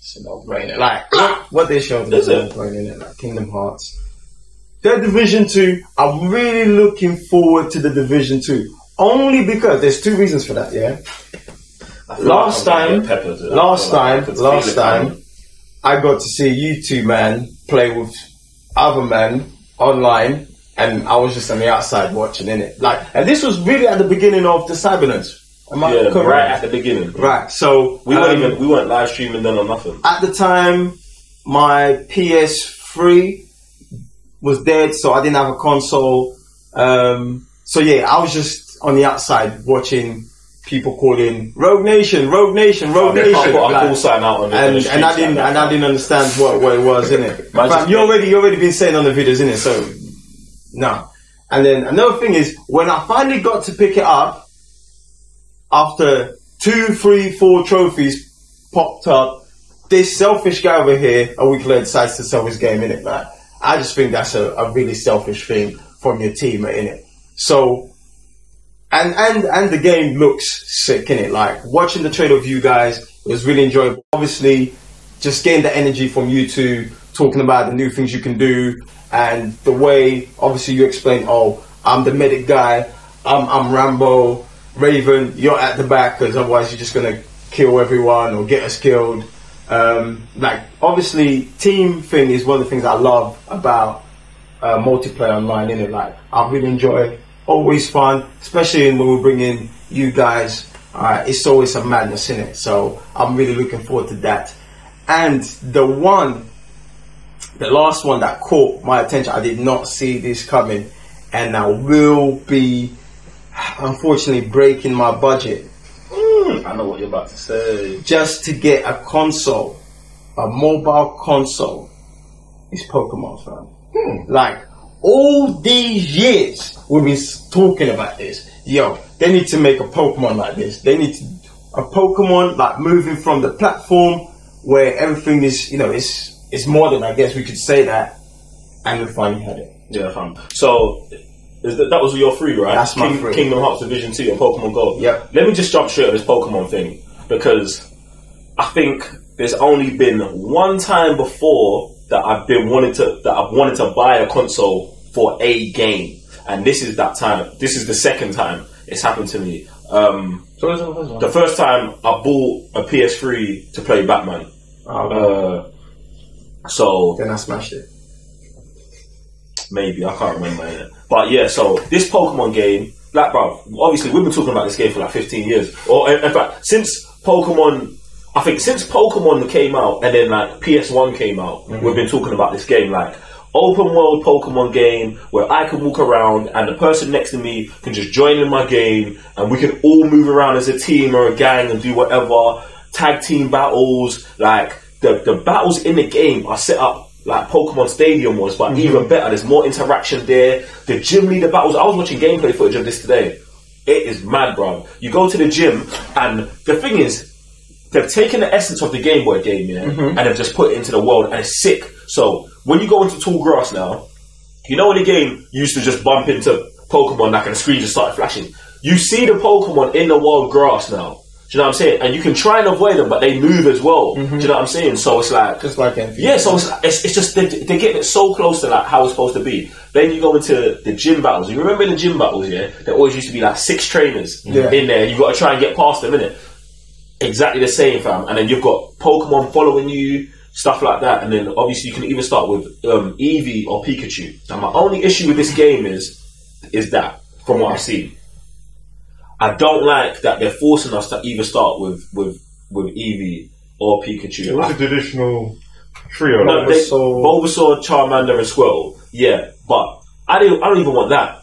[SPEAKER 4] It's a no-brainer. Like what, what they showed
[SPEAKER 1] Is
[SPEAKER 4] is a
[SPEAKER 1] it?
[SPEAKER 4] no-brainer. Like Kingdom Hearts. The Division Two. I'm really looking forward to the Division Two. Only because there's two reasons for that. Yeah. Last
[SPEAKER 1] like
[SPEAKER 4] time-
[SPEAKER 1] get peppered. I
[SPEAKER 4] last
[SPEAKER 1] feel like
[SPEAKER 4] time, last time. I got to see you two man play with other men online, and I was just on the outside watching in it. Like, and this was really at the beginning of the Cybernerds. Am I
[SPEAKER 1] Yeah,
[SPEAKER 4] correct?
[SPEAKER 1] right at the beginning.
[SPEAKER 4] Right. So
[SPEAKER 1] We weren't
[SPEAKER 4] um,
[SPEAKER 1] even we weren't live streaming then or nothing.
[SPEAKER 4] at the time, my PS3 was dead, so I didn't have a console. Um, so yeah, I was just on the outside watching people calling Rogue Nation, Rogue Nation, Rogue Nation.
[SPEAKER 1] can't put a
[SPEAKER 4] like-
[SPEAKER 1] call sign out on
[SPEAKER 4] and and I didn't and I didn't understand what, what it was in it. You already you already been saying on the videos in it, so no. And then another thing is when I finally got to pick it up after two, three, four trophies popped up, this selfish guy over here a week later decides to sell his game in it, man. I just think that's a, a really selfish thing from your teammate in it. So and and and the game looks sick in it. Like watching the trailer of you guys it was really enjoyable. Obviously, just getting the energy from you two talking about the new things you can do and the way obviously you explain. Oh, I'm the medic guy. I'm I'm Rambo. Raven, you're at the back because otherwise you're just gonna kill everyone or get us killed. Um, like obviously, team thing is one of the things I love about uh, multiplayer online, in it. Like I really enjoy, always fun, especially when we bring in you guys. Uh, it's always a madness in it. So I'm really looking forward to that. And the one, the last one that caught my attention, I did not see this coming, and I will be unfortunately breaking my budget hmm,
[SPEAKER 1] I know what you're about to say.
[SPEAKER 4] just to get a console, a mobile console, is Pokemon, fam. Hmm. Like, all these years we've been talking about this. Yo, they need to make a Pokemon like this. They need to, a Pokemon like moving from the platform where everything is, you know, is more than I guess we could say that, and we finally had it.
[SPEAKER 1] Yeah, fam. So is that, that was your three, right?
[SPEAKER 4] That's my three.
[SPEAKER 1] Kingdom Hearts Division Two and Pokemon Go.
[SPEAKER 4] Yep.
[SPEAKER 1] Let me just jump straight on this Pokemon thing because I think there's only been one time before that I've been wanted to that I've wanted to buy a console for a game, and this is that time. This is the second time it's happened to me. Um,
[SPEAKER 4] So the first one?
[SPEAKER 1] the first time I bought a PS3 to play Batman.
[SPEAKER 4] Oh,
[SPEAKER 1] Uh, so
[SPEAKER 4] then I smashed it.
[SPEAKER 1] maybe I can't remember. But yeah, so this Pokemon game, like, bro, obviously we've been talking about this game for like 15 years, or in in fact, since Pokemon. I think since Pokemon came out and then like PS1 came out, mm-hmm. we've been talking about this game like open world Pokemon game where I can walk around and the person next to me can just join in my game and we can all move around as a team or a gang and do whatever tag team battles. Like the the battles in the game are set up like Pokemon Stadium was, but mm-hmm. even better. There's more interaction there. The gym leader battles. I was watching gameplay footage of this today. It is mad, bro. You go to the gym, and the thing is, they've taken the essence of the Game Boy game, yeah, mm-hmm. and they've just put it into the world, and it's sick. So when you go into tall grass now, you know in the game you used to just bump into Pokemon like and the screen just started flashing. You see the Pokemon in the wild grass now. Do you know what I'm saying? And you can try and avoid them, but they move as well. Do you know what I'm saying? So it's like
[SPEAKER 4] Just like anything.
[SPEAKER 1] yeah, so it's, it's, it's just they, they're getting it so close to like how it's supposed to be. Then you go into the gym battles. You remember the gym battles, yeah? There always used to be like six trainers
[SPEAKER 4] Yeah.
[SPEAKER 1] in there. You've got to try and get past them, innit? Exactly the same, fam. And then you've got Pokemon following you, stuff like that. And then obviously you can even start with um, Eevee or Pikachu. Now my only issue with this game is is that from what I've seen. I don't like that they're forcing us to either start with with with Eevee or Pikachu.
[SPEAKER 3] It was a traditional trio.
[SPEAKER 1] No,
[SPEAKER 3] like,
[SPEAKER 1] they,
[SPEAKER 4] Bulbasaur.
[SPEAKER 1] Bulbasaur, Charmander, and Squirtle. Yeah, but I don't. I don't even want that.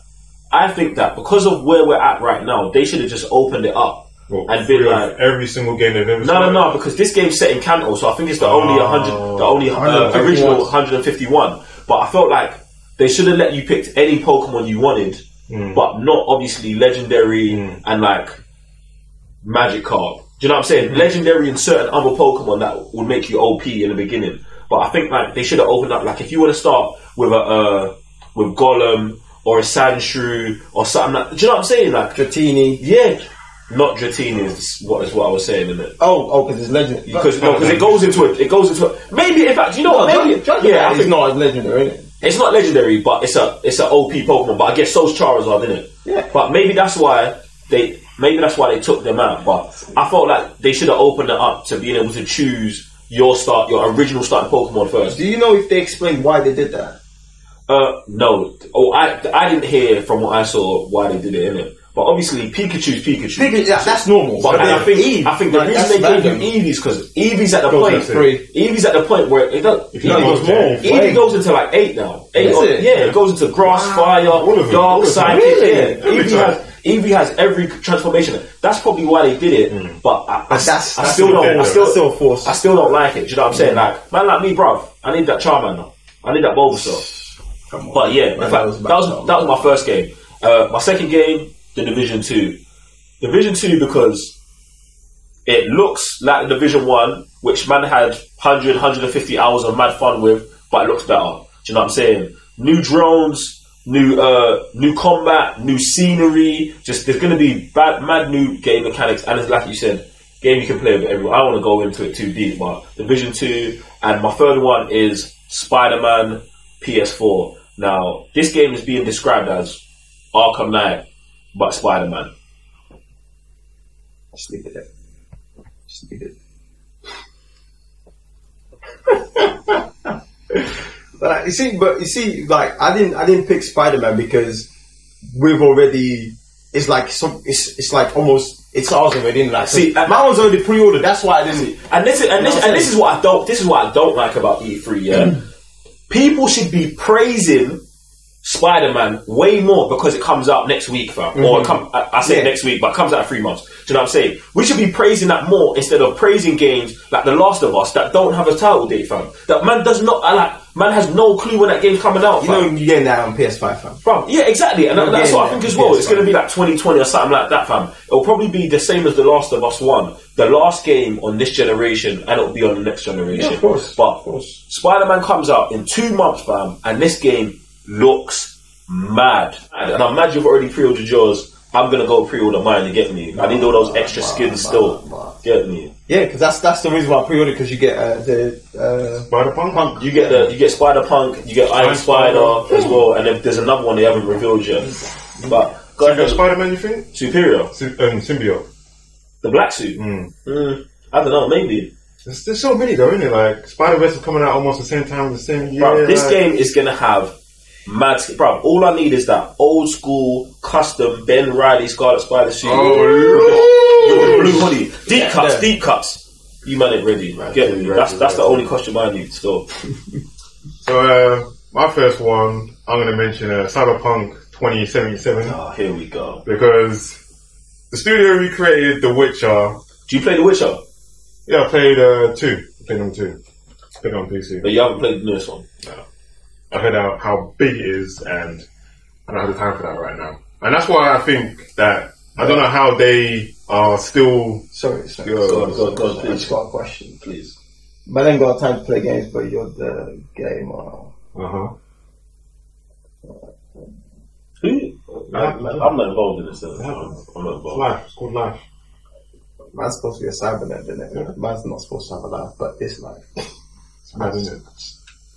[SPEAKER 1] I think that because of where we're at right now, they should have just opened it up
[SPEAKER 3] well,
[SPEAKER 1] and been like,
[SPEAKER 3] every single game they've ever
[SPEAKER 1] no, no,
[SPEAKER 3] started.
[SPEAKER 1] no, because this game's set in Kanto, so I think it's the only
[SPEAKER 3] Oh.
[SPEAKER 1] 100, the only uh, original 151. But I felt like they should have let you pick any Pokemon you wanted, Mm. but not obviously legendary mm. and like Magikarp. Do you know what I'm saying? Mm. Legendary and certain other Pokemon that would make you OP in the beginning. But I think like they should have opened up. Like if you want to start with a uh, with Golem or a Sandshrew or something like, do you know what I'm saying? Like
[SPEAKER 4] Dratini.
[SPEAKER 1] yeah, not Dratini is what is what I was saying, isn't it?
[SPEAKER 4] Oh, oh, because it's legend.
[SPEAKER 1] Because no, because it goes into it. It goes into it. Maybe in fact, you know what? Maybe yeah, I
[SPEAKER 4] it's not as legendary, is it?
[SPEAKER 1] It's not legendary, but it's a it's an OP Pokemon. But I guess so's Charizard, isn't it?
[SPEAKER 4] Yeah.
[SPEAKER 1] But maybe that's why they maybe that's why they took them out. But I felt like they should have opened it up to being able to choose your start, your original starting Pokemon first.
[SPEAKER 4] Do you know if they explained why they did that?
[SPEAKER 1] Uh, no. Oh, I I didn't hear from what I saw why they did it in it. But obviously Pikachu's Pikachu.
[SPEAKER 4] Pikachu, that- that's normal.
[SPEAKER 1] But
[SPEAKER 4] But
[SPEAKER 1] I think
[SPEAKER 4] Eve,
[SPEAKER 1] I think the reason they gave
[SPEAKER 4] random.
[SPEAKER 1] you Eevee's because Eevee's at the
[SPEAKER 3] Goes
[SPEAKER 1] point
[SPEAKER 3] up
[SPEAKER 4] three.
[SPEAKER 1] Eevee's at the point where it does. Eevee
[SPEAKER 3] No,
[SPEAKER 1] goes
[SPEAKER 3] more.
[SPEAKER 1] Eevee
[SPEAKER 4] Way.
[SPEAKER 1] goes into like eight now. Eight
[SPEAKER 4] Is
[SPEAKER 1] or-
[SPEAKER 4] it?
[SPEAKER 1] Yeah, it goes into grass, fire,
[SPEAKER 3] of them, all
[SPEAKER 1] dark,
[SPEAKER 3] of them.
[SPEAKER 1] psychic.
[SPEAKER 4] Really?
[SPEAKER 1] Yeah, Eevee has Eevee has every transformation. That's probably why they did it. But I, I,
[SPEAKER 4] that's-
[SPEAKER 1] I
[SPEAKER 4] that's
[SPEAKER 1] still
[SPEAKER 3] the
[SPEAKER 1] don't. I still
[SPEAKER 4] That's still a force.
[SPEAKER 1] I still don't like it. Do you know what I'm saying? Like man, like me, bruv. I need that Charmander. I need that Bulbasaur.
[SPEAKER 4] Come on.
[SPEAKER 1] But yeah,
[SPEAKER 4] Man,
[SPEAKER 1] fact,
[SPEAKER 4] that
[SPEAKER 1] that
[SPEAKER 4] was
[SPEAKER 1] was that was my first game. Uh, my second game, the Division Two. Division Two because it looks like the Division One, which man had 100, 150 hours of mad fun with, but it looks better. Do you know what I'm saying? New drones, new uh, new combat, new scenery. Just there's going to be bad, mad new game mechanics, and it's like you said, game you can play with everyone. I don't want to go into it too deep, but Division Two, and my third one is Spider-Man PS4. Now, this game is being described as Arkham Knight, but Spider-Man.
[SPEAKER 4] Just leave it there. Just leave it. but you see, but you see, like I didn't, I didn't pick Spider Man because we've already. It's like some. It's it's like almost. It's ours already. Like,
[SPEAKER 1] See,
[SPEAKER 4] my one's already pre-ordered. That's why I didn't.
[SPEAKER 1] And this is and this, and this is what I don't this is what I don't like about E3. Yeah, people should be praising Spider Man way more because it comes out next week, fam. Or mm-hmm. come, I, I say
[SPEAKER 4] Yeah.
[SPEAKER 1] next week, but it comes out in three months. Do you know what I'm saying? We should be praising that more instead of praising games like The Last of Us that don't have a title date, fam. That man does not. I like man has no clue when that game's coming out.
[SPEAKER 4] You
[SPEAKER 1] fam.
[SPEAKER 4] know, you're getting that on PS5, fam.
[SPEAKER 1] Bro, yeah, exactly, and that's what I think as well.
[SPEAKER 4] Yes,
[SPEAKER 1] It's going to be like 2020 or something like that, fam. It'll probably be the same as The Last of Us One, the last game on this generation, and it'll be on the next generation.
[SPEAKER 4] Yeah, of course,
[SPEAKER 1] But. Spider-Man comes out in two months, fam, and this game looks mad. And, and I'm mad you've already pre-ordered yours. I'm gonna go pre-order mine to get me. I need all those extra skins still. Get me.
[SPEAKER 4] Yeah, because that's that's the reason why I pre-ordered because you get uh, the uh,
[SPEAKER 3] Spider Punk?
[SPEAKER 1] You get the you get Spider Punk, you get Iron
[SPEAKER 3] Iron
[SPEAKER 1] Spider
[SPEAKER 3] Spider.
[SPEAKER 1] as well, and then there's another one they haven't revealed yet. But
[SPEAKER 3] So you got Spider Man, you think?
[SPEAKER 1] Superior.
[SPEAKER 3] Sy- um, Symbiote.
[SPEAKER 1] The black suit.
[SPEAKER 3] Mm.
[SPEAKER 1] Mm, I don't know, maybe.
[SPEAKER 3] There's, there's so many though, isn't it? Like Spider Verse is coming out almost the same time, the same year.
[SPEAKER 1] Bruv, this
[SPEAKER 3] like-
[SPEAKER 1] game is gonna have mad, bro. All I need is that old school custom Ben Riley Scarlet Spider suit
[SPEAKER 3] Oh,
[SPEAKER 1] with the blue hoodie. Deep
[SPEAKER 4] Yeah,
[SPEAKER 1] cuts,
[SPEAKER 4] yeah.
[SPEAKER 1] deep cuts. You man ain't ready.
[SPEAKER 3] Right,
[SPEAKER 1] Get me. That's that's the only costume I need. So
[SPEAKER 3] So, uh, my first one, I'm going to mention uh, Cyberpunk 2077
[SPEAKER 1] oh, here we go.
[SPEAKER 3] because the studio recreated The Witcher.
[SPEAKER 1] Do you play The Witcher?
[SPEAKER 3] Yeah, I played uh, two. I played number two. Played it on PC.
[SPEAKER 1] But you haven't played the newest one.
[SPEAKER 3] I heard how, how big it is, and I don't have the time for that right now. And that's why I think that I don't know how they are still.
[SPEAKER 4] Sorry, sorry.
[SPEAKER 3] Yo,
[SPEAKER 1] Go on, go on, go on,
[SPEAKER 4] I just got a question.
[SPEAKER 1] Please.
[SPEAKER 4] But I ain't got time to play games, but you're the gamer.
[SPEAKER 3] Uh huh.
[SPEAKER 1] Who? I'm not involved in this. Though. I'm not involved.
[SPEAKER 3] Life. It's called life.
[SPEAKER 4] Man's supposed to be a Cybernerd, isn't it? Man's not supposed to have a life, but it's life.
[SPEAKER 3] It's mad, isn't it?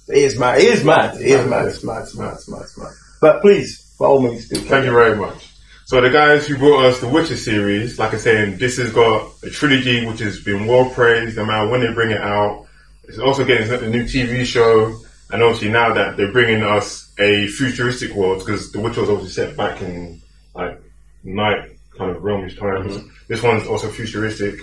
[SPEAKER 4] It is mad. It is mad. It is mad. It's mad. It's mad. It's mad. It's mad. But please, by all means, do.
[SPEAKER 3] Thank you very much. So the guys who brought us the Witcher series, like I said, this has got a trilogy which has been well praised. No matter when they bring it out, it's also getting a new TV show, and obviously now that they're bringing us a futuristic world because the Witcher was obviously set back in like night kind of realmish times. Mm-hmm. This one's also futuristic,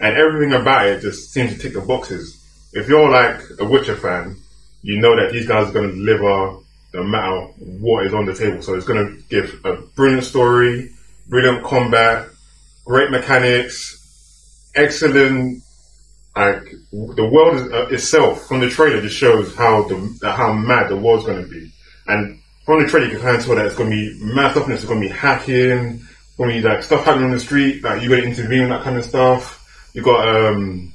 [SPEAKER 3] and everything about it just seems to tick the boxes. If you're like a Witcher fan, you know that these guys are going to deliver no matter what is on the table. So it's going to give a brilliant story, brilliant combat, great mechanics, excellent. Like the world is, uh, itself from the trailer just shows how the how mad the world's going to be, and from the trailer you can kind of tell that it's going to be mad stuff. It's going to be hacking, going to be like stuff happening on the street. Like you got to intervene, that kind of stuff. You got um,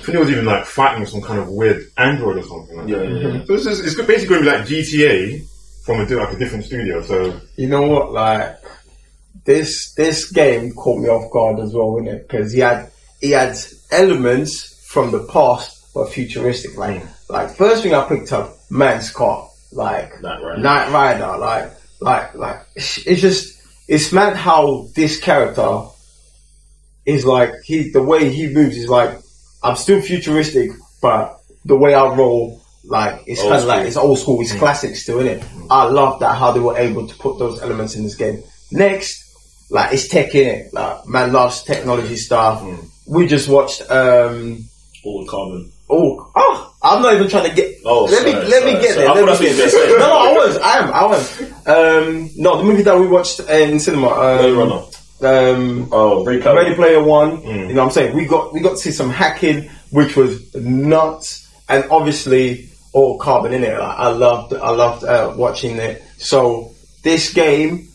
[SPEAKER 3] I think it was even like fighting with some kind of weird android or something. Like
[SPEAKER 1] Yeah,
[SPEAKER 3] that.
[SPEAKER 1] yeah, yeah.
[SPEAKER 3] So it's, just, it's basically going to be like GTA from a, like a different studio. So
[SPEAKER 4] You know what? Like this, this game caught me off guard as well, innit? Because he had he had elements from the past but futuristic. Like, mm. like first thing I picked up, man's car. Like
[SPEAKER 1] Knight Rider.
[SPEAKER 4] Knight Rider. Like, like, like it's it's just it's mad how this character is like he the way he moves is like I'm still futuristic, but the way I roll. Like it's
[SPEAKER 1] Old
[SPEAKER 4] kind of like
[SPEAKER 1] school.
[SPEAKER 4] it's old school, it's classic still, innit? I love that how they were able to put those elements in this game. Next, like it's tech in it. Like man loves technology stuff. We just watched um
[SPEAKER 1] Altered Carbon.
[SPEAKER 4] oh oh I'm not even trying to get
[SPEAKER 1] Oh,
[SPEAKER 4] let me
[SPEAKER 1] sorry,
[SPEAKER 4] let me get
[SPEAKER 1] sorry.
[SPEAKER 4] there. Let me get there. No, no, I was, I am, I was. Um no, the movie that we watched in cinema,
[SPEAKER 1] Blade
[SPEAKER 4] um,
[SPEAKER 1] Runner.
[SPEAKER 4] Um
[SPEAKER 1] Oh,
[SPEAKER 4] Ready Player One. You know what I'm saying? We got we got to see some hacking, which was nuts, and obviously Altered Carbon in it. Like, I loved I loved uh, watching it. So this game,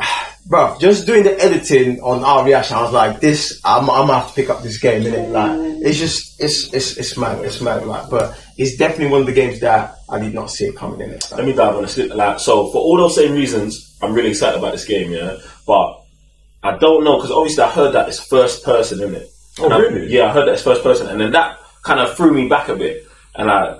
[SPEAKER 4] bro, just doing the editing on our reaction, I was like, this I'm, I'm gonna have to pick up this game in it. Like it's just it's it's it's mad, it's mad, like, but it's definitely one of the games that I did not see it coming in it.
[SPEAKER 1] Let me dive on a slip. Like, so for all those same reasons, I'm really excited about this game. Yeah, but I don't know because obviously I heard that it's first person, isn't it?
[SPEAKER 3] Oh,
[SPEAKER 1] And I-
[SPEAKER 3] really?
[SPEAKER 1] yeah, I heard that it's first person, and then that kind of threw me back a bit. And I,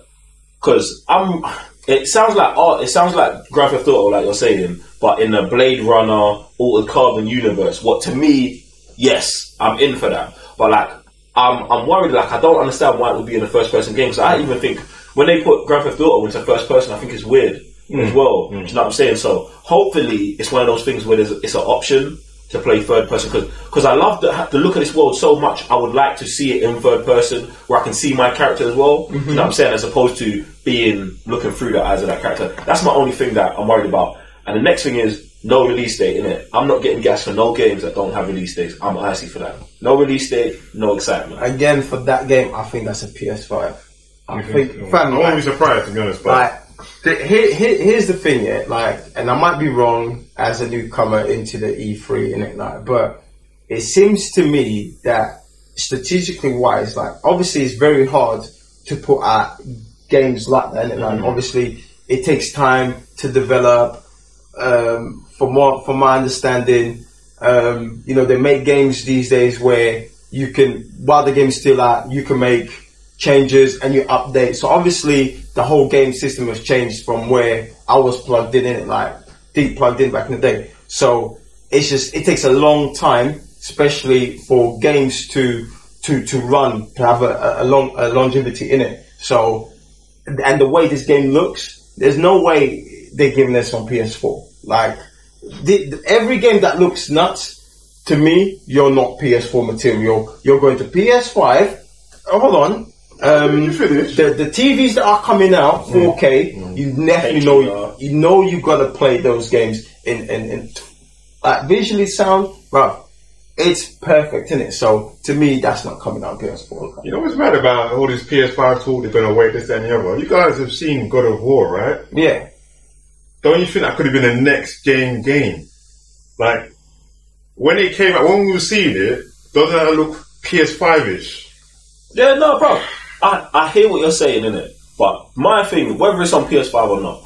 [SPEAKER 1] because I'm, it sounds like oh, it sounds like Grand Theft Auto, like you're saying, but in the Blade Runner Altered Carbon universe. What to me, yes, I'm in for that. But like, I'm I'm worried. Like, I don't understand why it would be in a first person game. So I even think when they put Grand Theft Auto into first person, I think it's weird mm. as well. Mm. Do you know what I'm saying? So hopefully, it's one of those things where there's it's an option to play third person because because I love the, the look of this world so much. I would like to see it in third person where I can see my character as well. Mm-hmm. You know what I'm saying? As opposed to being looking through the eyes of that character. That's my only thing that I'm worried about. And the next thing is no release date in it. I'm not getting gas for no games that don't have release dates. I'm icy for that. No release date, no excitement.
[SPEAKER 4] Again, for that game, I think that's a PS5. I think, fam,
[SPEAKER 3] I won't be surprised to be honest. But
[SPEAKER 4] Like, the, here, here, here's the thing, yeah. Like, and I might be wrong as a newcomer into the E3 in it, like, but it seems to me that strategically wise, like, obviously it's very hard to put out games like that, innit? Like, obviously it takes time to develop. Um, from what, from my understanding, um, you know, they make games these days where you can, while the game's still out, you can make changes and you update. So obviously the whole game system has changed from where I was plugged in, in it, like deep plugged in back in the day. So it's just it takes a long time, especially for games to to to run to have a, a long a longevity in it. So and the way this game looks, there's no way they're giving us on PS4. Like the, every game that looks nuts to me, you're not PS4 material. You're going to PS5. Oh, hold on. Um, the the TVs that are coming out 4K, you definitely know you know you got to play those games in in, in like visually sound, bro. It's perfect, isn't it? So to me, that's not coming out on PS4.
[SPEAKER 3] You know what's mad about all this PS5 talk? They're gonna wait this and the other. You guys have seen God of War, right?
[SPEAKER 4] Yeah,
[SPEAKER 3] Don't you think that could have been a next gen game? Like when it came out, when we were seeing it, doesn't that look PS5 ish?
[SPEAKER 1] Yeah, no, bro. I, I hear what you're saying, innit? But my thing, whether it's on PS5 or not,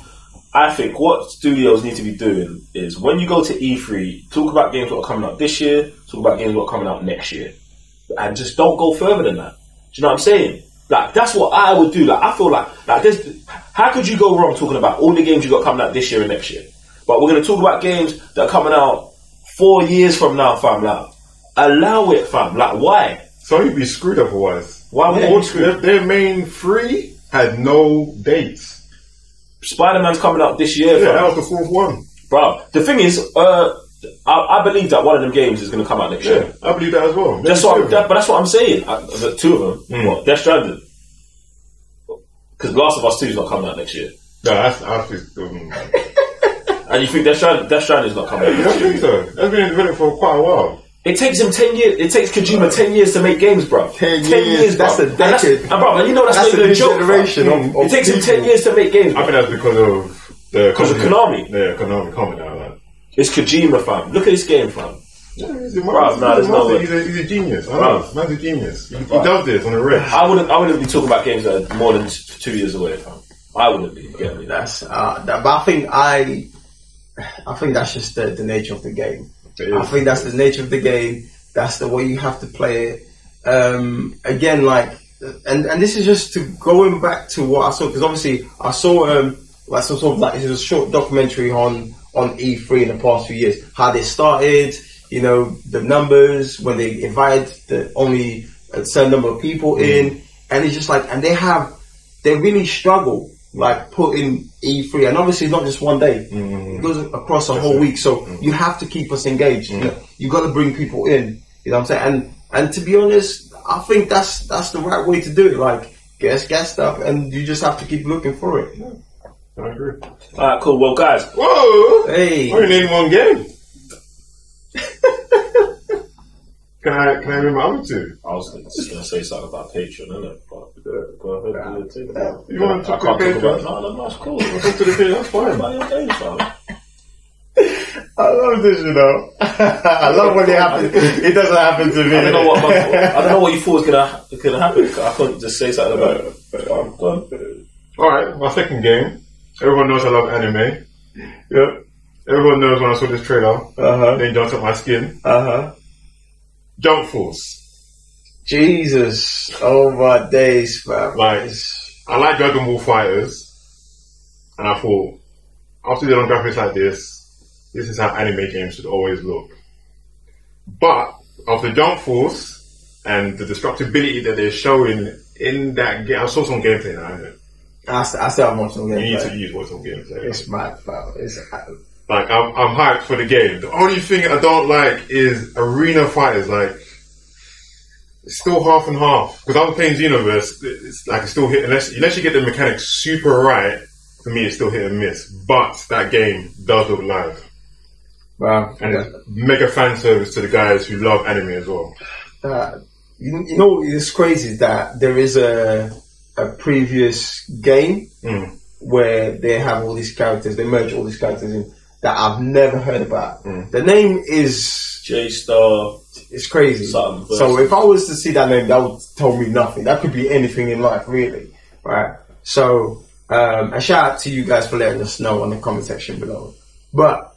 [SPEAKER 1] I think what studios need to be doing is when you go to E3, talk about games that are coming out this year, talk about games that are coming out next year. And just don't go further than that. Do you know what I'm saying? Like, that's what I would do. Like, I feel like, like, there's, how could you go wrong talking about all the games you got coming out this year and next year? But we're going to talk about games that are coming out four years from now, fam. Like, allow it, fam. Like, why?
[SPEAKER 3] So you'd be screwed otherwise.
[SPEAKER 1] Why you be screwed?
[SPEAKER 3] their, their main three had no dates.
[SPEAKER 1] Spider Man's coming out this year,
[SPEAKER 3] Yeah,
[SPEAKER 1] fam.
[SPEAKER 3] that was the fourth one.
[SPEAKER 1] bro. The thing is, uh, I, I believe that one of them games is going to come out next
[SPEAKER 3] Yeah,
[SPEAKER 1] year.
[SPEAKER 3] I believe that as well.
[SPEAKER 1] That's what, I'm, that, but that's what I'm saying. Uh, the two of them,
[SPEAKER 3] Mm.
[SPEAKER 1] what? Death Stranding. Because Last of Us Two is not coming out next year,
[SPEAKER 3] No, that's, that's just, um,
[SPEAKER 1] and you think Death Stranding is not coming out
[SPEAKER 3] I
[SPEAKER 1] next year.
[SPEAKER 3] think so. That's been in development for quite a while.
[SPEAKER 1] It takes him ten years. It takes Kojima ten years to make games, bro.
[SPEAKER 4] 10 years, that's
[SPEAKER 1] bro.
[SPEAKER 4] a
[SPEAKER 1] And that's-
[SPEAKER 4] decade.
[SPEAKER 1] And, bro, and you know that's,
[SPEAKER 4] That's
[SPEAKER 1] not
[SPEAKER 4] a
[SPEAKER 1] even
[SPEAKER 4] new
[SPEAKER 1] a joke.
[SPEAKER 4] generation of-
[SPEAKER 1] it
[SPEAKER 4] of
[SPEAKER 1] takes him ten years to make games.
[SPEAKER 3] I
[SPEAKER 1] Bro.
[SPEAKER 3] think that's because of the
[SPEAKER 1] Because of Konami.
[SPEAKER 3] Yeah, Konami coming out. Like.
[SPEAKER 1] It's Kojima, fam. Look at this game, fam.
[SPEAKER 3] Yeah, he's a,
[SPEAKER 1] Bruv,
[SPEAKER 3] he's,
[SPEAKER 1] nah,
[SPEAKER 3] a
[SPEAKER 1] there's no
[SPEAKER 3] master- he's, a, he's a genius. I know.
[SPEAKER 1] Bruv.
[SPEAKER 3] Man's a genius. He, he does this on the red.
[SPEAKER 1] I wouldn't. I wouldn't be talking about games that are more than two years away, fam. I wouldn't be. You Get me?
[SPEAKER 4] that's uh, that, but I think I, I think that's just the, the nature of the game. I think that's the nature of the game. That's the way you have to play it. Um, again, like, and and this is just to going back to what I saw because obviously I saw um like some sort of like this is a short documentary on on E3 in the past few years how they started. You know the numbers when they invite the only a certain number of people in, and it's just like and they have they really struggle like putting E3 and obviously it's not just one day. Mm-hmm. It goes across a whole week so mm-hmm. you have to keep us engaged. You, know, you got to bring people in you know what I'm saying? And and to be honest I think that's that's the right way to do it like guess guess stuff and you just have to keep looking for it.
[SPEAKER 3] I agree.
[SPEAKER 1] All right, cool. Well, guys,
[SPEAKER 3] Whoa!
[SPEAKER 4] hey.
[SPEAKER 3] I only named one game. Can I can I other two?
[SPEAKER 1] I was going to say something about Patreon, innit? But go ahead, do your thing.
[SPEAKER 3] You want to talk
[SPEAKER 1] about
[SPEAKER 3] Patreon?
[SPEAKER 1] No, no, no, it's cool.
[SPEAKER 3] Talk to the thing, that's fine.
[SPEAKER 1] About your fam.
[SPEAKER 4] I love this you know I love when it happens it doesn't happen to me
[SPEAKER 1] I don't know what my, I don't know what you thought was gonna gonna happen. I couldn't just say something about it. Um, go on.
[SPEAKER 3] Alright, my second game. Everyone knows I love anime.
[SPEAKER 4] yeah
[SPEAKER 3] Everyone knows when I saw this trailer,
[SPEAKER 4] uh-huh
[SPEAKER 3] they jumped up my skin.
[SPEAKER 4] uh-huh
[SPEAKER 3] Jump Force.
[SPEAKER 4] Jesus oh my days fam
[SPEAKER 3] Like- I like Dragon Ball FighterZ, and I thought, after they're graphics like this, this is how anime games should always look. But after Jump Force and the destructibility that they're showing in that game, I saw some gameplay now.
[SPEAKER 4] I, st- I still haven't watched no
[SPEAKER 3] You need
[SPEAKER 4] gameplay.
[SPEAKER 3] to use watch some gameplay.
[SPEAKER 4] It's mad, fam. It's
[SPEAKER 3] Like I'm, I'm hyped for the game. The only thing I don't like is arena fighters. Like it's still half and half because I'm playing Xenoverse. It's like it's still hit unless unless you get the mechanics super right. For me, it's still hit and miss. But that game does look live,
[SPEAKER 4] wow.
[SPEAKER 3] and it's mega fan service to the guys who love anime as well.
[SPEAKER 4] Uh, you, you know, it's crazy that there is a a previous game
[SPEAKER 3] Mm.
[SPEAKER 4] where they have all these characters. They merge all these characters in that I've never heard about.
[SPEAKER 3] Mm.
[SPEAKER 4] The name is
[SPEAKER 1] J Star.
[SPEAKER 4] it's crazy.
[SPEAKER 1] Something.
[SPEAKER 4] So if I was to see that name, that would tell me nothing. That could be anything in life, really. Right. So um, a shout out to you guys for letting us know on the comment section below. But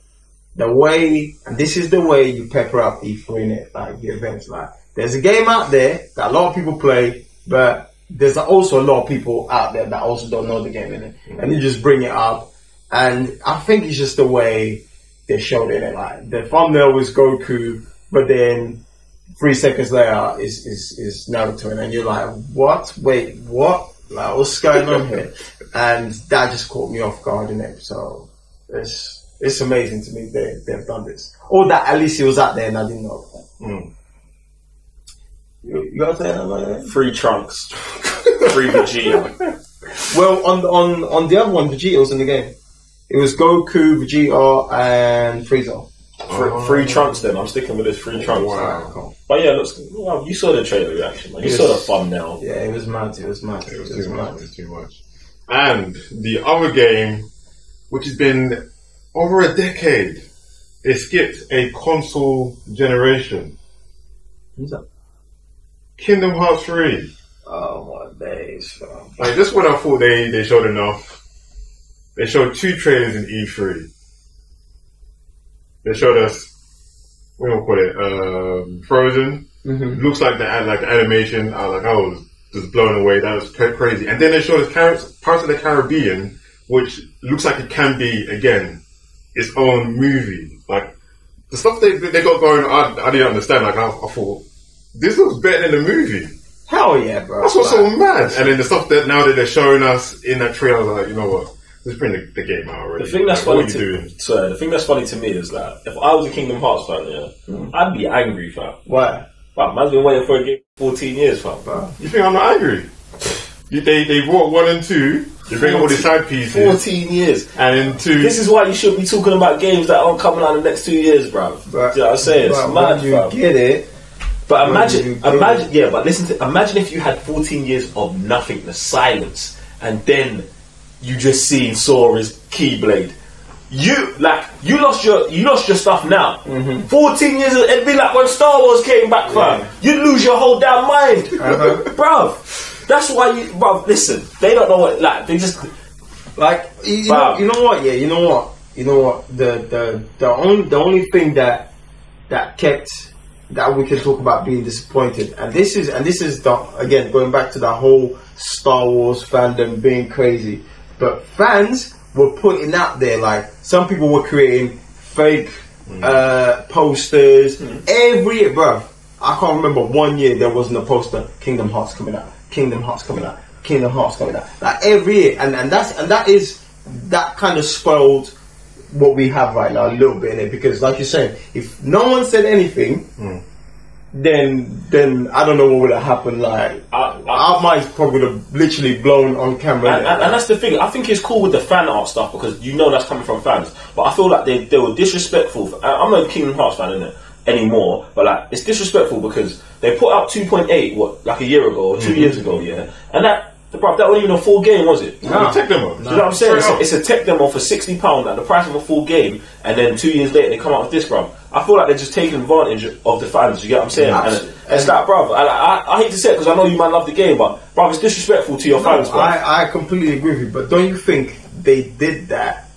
[SPEAKER 4] the way, and this is the way you pepper up E3 in it, like the events. Like there's a game out there that a lot of people play, but there's also a lot of people out there that also don't know the game in it, and you just bring it up. And I think it's just the way they showed it. Like the thumbnail was Goku, but then three seconds later is is is Naruto, and you're like, what? Wait, what? Like what's going on here? And that just caught me off guard in it. So it's it's amazing to me they they've done this. Or that at least it was out there and I didn't know.
[SPEAKER 3] Mm.
[SPEAKER 4] You, you got to say that about that?
[SPEAKER 1] Free Trunks. Free Vegeta.
[SPEAKER 4] Well, on on on the other one, Vegeta was in the game. It was Goku, Vegeta, and Frieza.
[SPEAKER 1] Free, free oh. Trunks then. I'm sticking with this Free Trunks.
[SPEAKER 3] Wow.
[SPEAKER 1] But yeah, looks. Well, you saw the trailer reaction, man. You
[SPEAKER 4] Yes.
[SPEAKER 1] saw the thumbnail.
[SPEAKER 4] Yeah, it was mad. It was mad.
[SPEAKER 3] It was too much. It was too much. And the other game, which has been over a decade, it skipped a console generation.
[SPEAKER 4] Who's that?
[SPEAKER 3] Kingdom Hearts 3.
[SPEAKER 4] Oh my days, fam.
[SPEAKER 3] Like just when I thought they, they showed enough, they showed two trailers in E3. They showed us, what do you call it, um, Frozen.
[SPEAKER 4] Mhm.
[SPEAKER 3] Looks like the like the animation. I was like, I was just blown away. That was crazy. And then they showed us Car- parts of the Caribbean, which looks like it can be again its own movie. Like the stuff they they got going, I, I didn't understand. Like I, I thought this looks better than the movie.
[SPEAKER 4] Hell yeah, bro.
[SPEAKER 3] That's what's so mad. And then the stuff that now that they're showing us in that trailer, like, you know what? Let's bring the, the game out already.
[SPEAKER 1] The thing that's
[SPEAKER 3] Like,
[SPEAKER 1] funny
[SPEAKER 3] what
[SPEAKER 1] to
[SPEAKER 3] you doing?
[SPEAKER 1] sorry, the thing that's funny to me is that if I was a Kingdom Hearts fan, yeah, mm. I'd be angry, fam.
[SPEAKER 4] Why?
[SPEAKER 1] Fam, man's been waiting for a game for 14 years, fam.
[SPEAKER 3] You think I'm not angry? You, they they brought one and two. They bring up all the side pieces,
[SPEAKER 1] 14 years.
[SPEAKER 3] and then two.
[SPEAKER 1] This is why you should be talking about games that aren't coming out in the next two years, bruv.
[SPEAKER 4] But,
[SPEAKER 1] Do you know what I'm saying? It's
[SPEAKER 4] but
[SPEAKER 1] mad,
[SPEAKER 4] when you
[SPEAKER 1] fam.
[SPEAKER 4] get it,
[SPEAKER 1] But imagine,
[SPEAKER 4] get
[SPEAKER 1] imagine, yeah. But listen to, imagine if you had 14 years of nothingness, silence, and then you just seen Sora's Keyblade. You like you lost your you lost your stuff now.
[SPEAKER 4] Mm-hmm.
[SPEAKER 1] 14 years, it'd be like when Star Wars came back, fam. You'd lose your whole damn mind,
[SPEAKER 4] Uh-huh.
[SPEAKER 1] bruv. That's why you, bruv. Listen, they don't know what like they just
[SPEAKER 4] like you, you know, you know what? Yeah, you know what? You know what? The the the only the only thing that that kept that we can talk about being disappointed, and this is and this is the again going back to the whole Star Wars fandom being crazy, but fans were putting out there like some people were creating fake uh, posters every year, bro. I can't remember one year there wasn't a poster. Kingdom Hearts coming out. Kingdom Hearts coming out. Kingdom Hearts coming out. Like every year, and and that's and that is that kind of spoiled what we have right now a little bit in it because, like you're saying, if no one said anything, then then I don't know what would have happened. Like
[SPEAKER 1] I- I-
[SPEAKER 4] our minds probably would have literally blown on camera.
[SPEAKER 1] And, and, and that's the thing. I think it's cool with the fan art stuff because you know that's coming from fans. But I feel like they, they were disrespectful. I- I'm not a Kingdom Hearts fan innit, anymore, but like it's disrespectful because they put out 2.8 what like a year ago or 2 mm-hmm. years ago, yeah, and that. Bro, that wasn't even a full game, was it?
[SPEAKER 4] Nah.
[SPEAKER 3] Take them up.
[SPEAKER 1] You know what I'm saying? It's
[SPEAKER 3] Straight
[SPEAKER 1] a,
[SPEAKER 3] up.
[SPEAKER 1] it's a tech demo for sixty pound at the price of a full game, and then two years later they come out with this, bro. I feel like they're just taking advantage of the fans. You get what I'm saying? And
[SPEAKER 4] Absolutely.
[SPEAKER 1] it's like, bro, I, I, I hate to say it because I know you might love the game, but bro, it's disrespectful to your fans, bro.
[SPEAKER 4] I, I completely agree with you, but don't you think they did that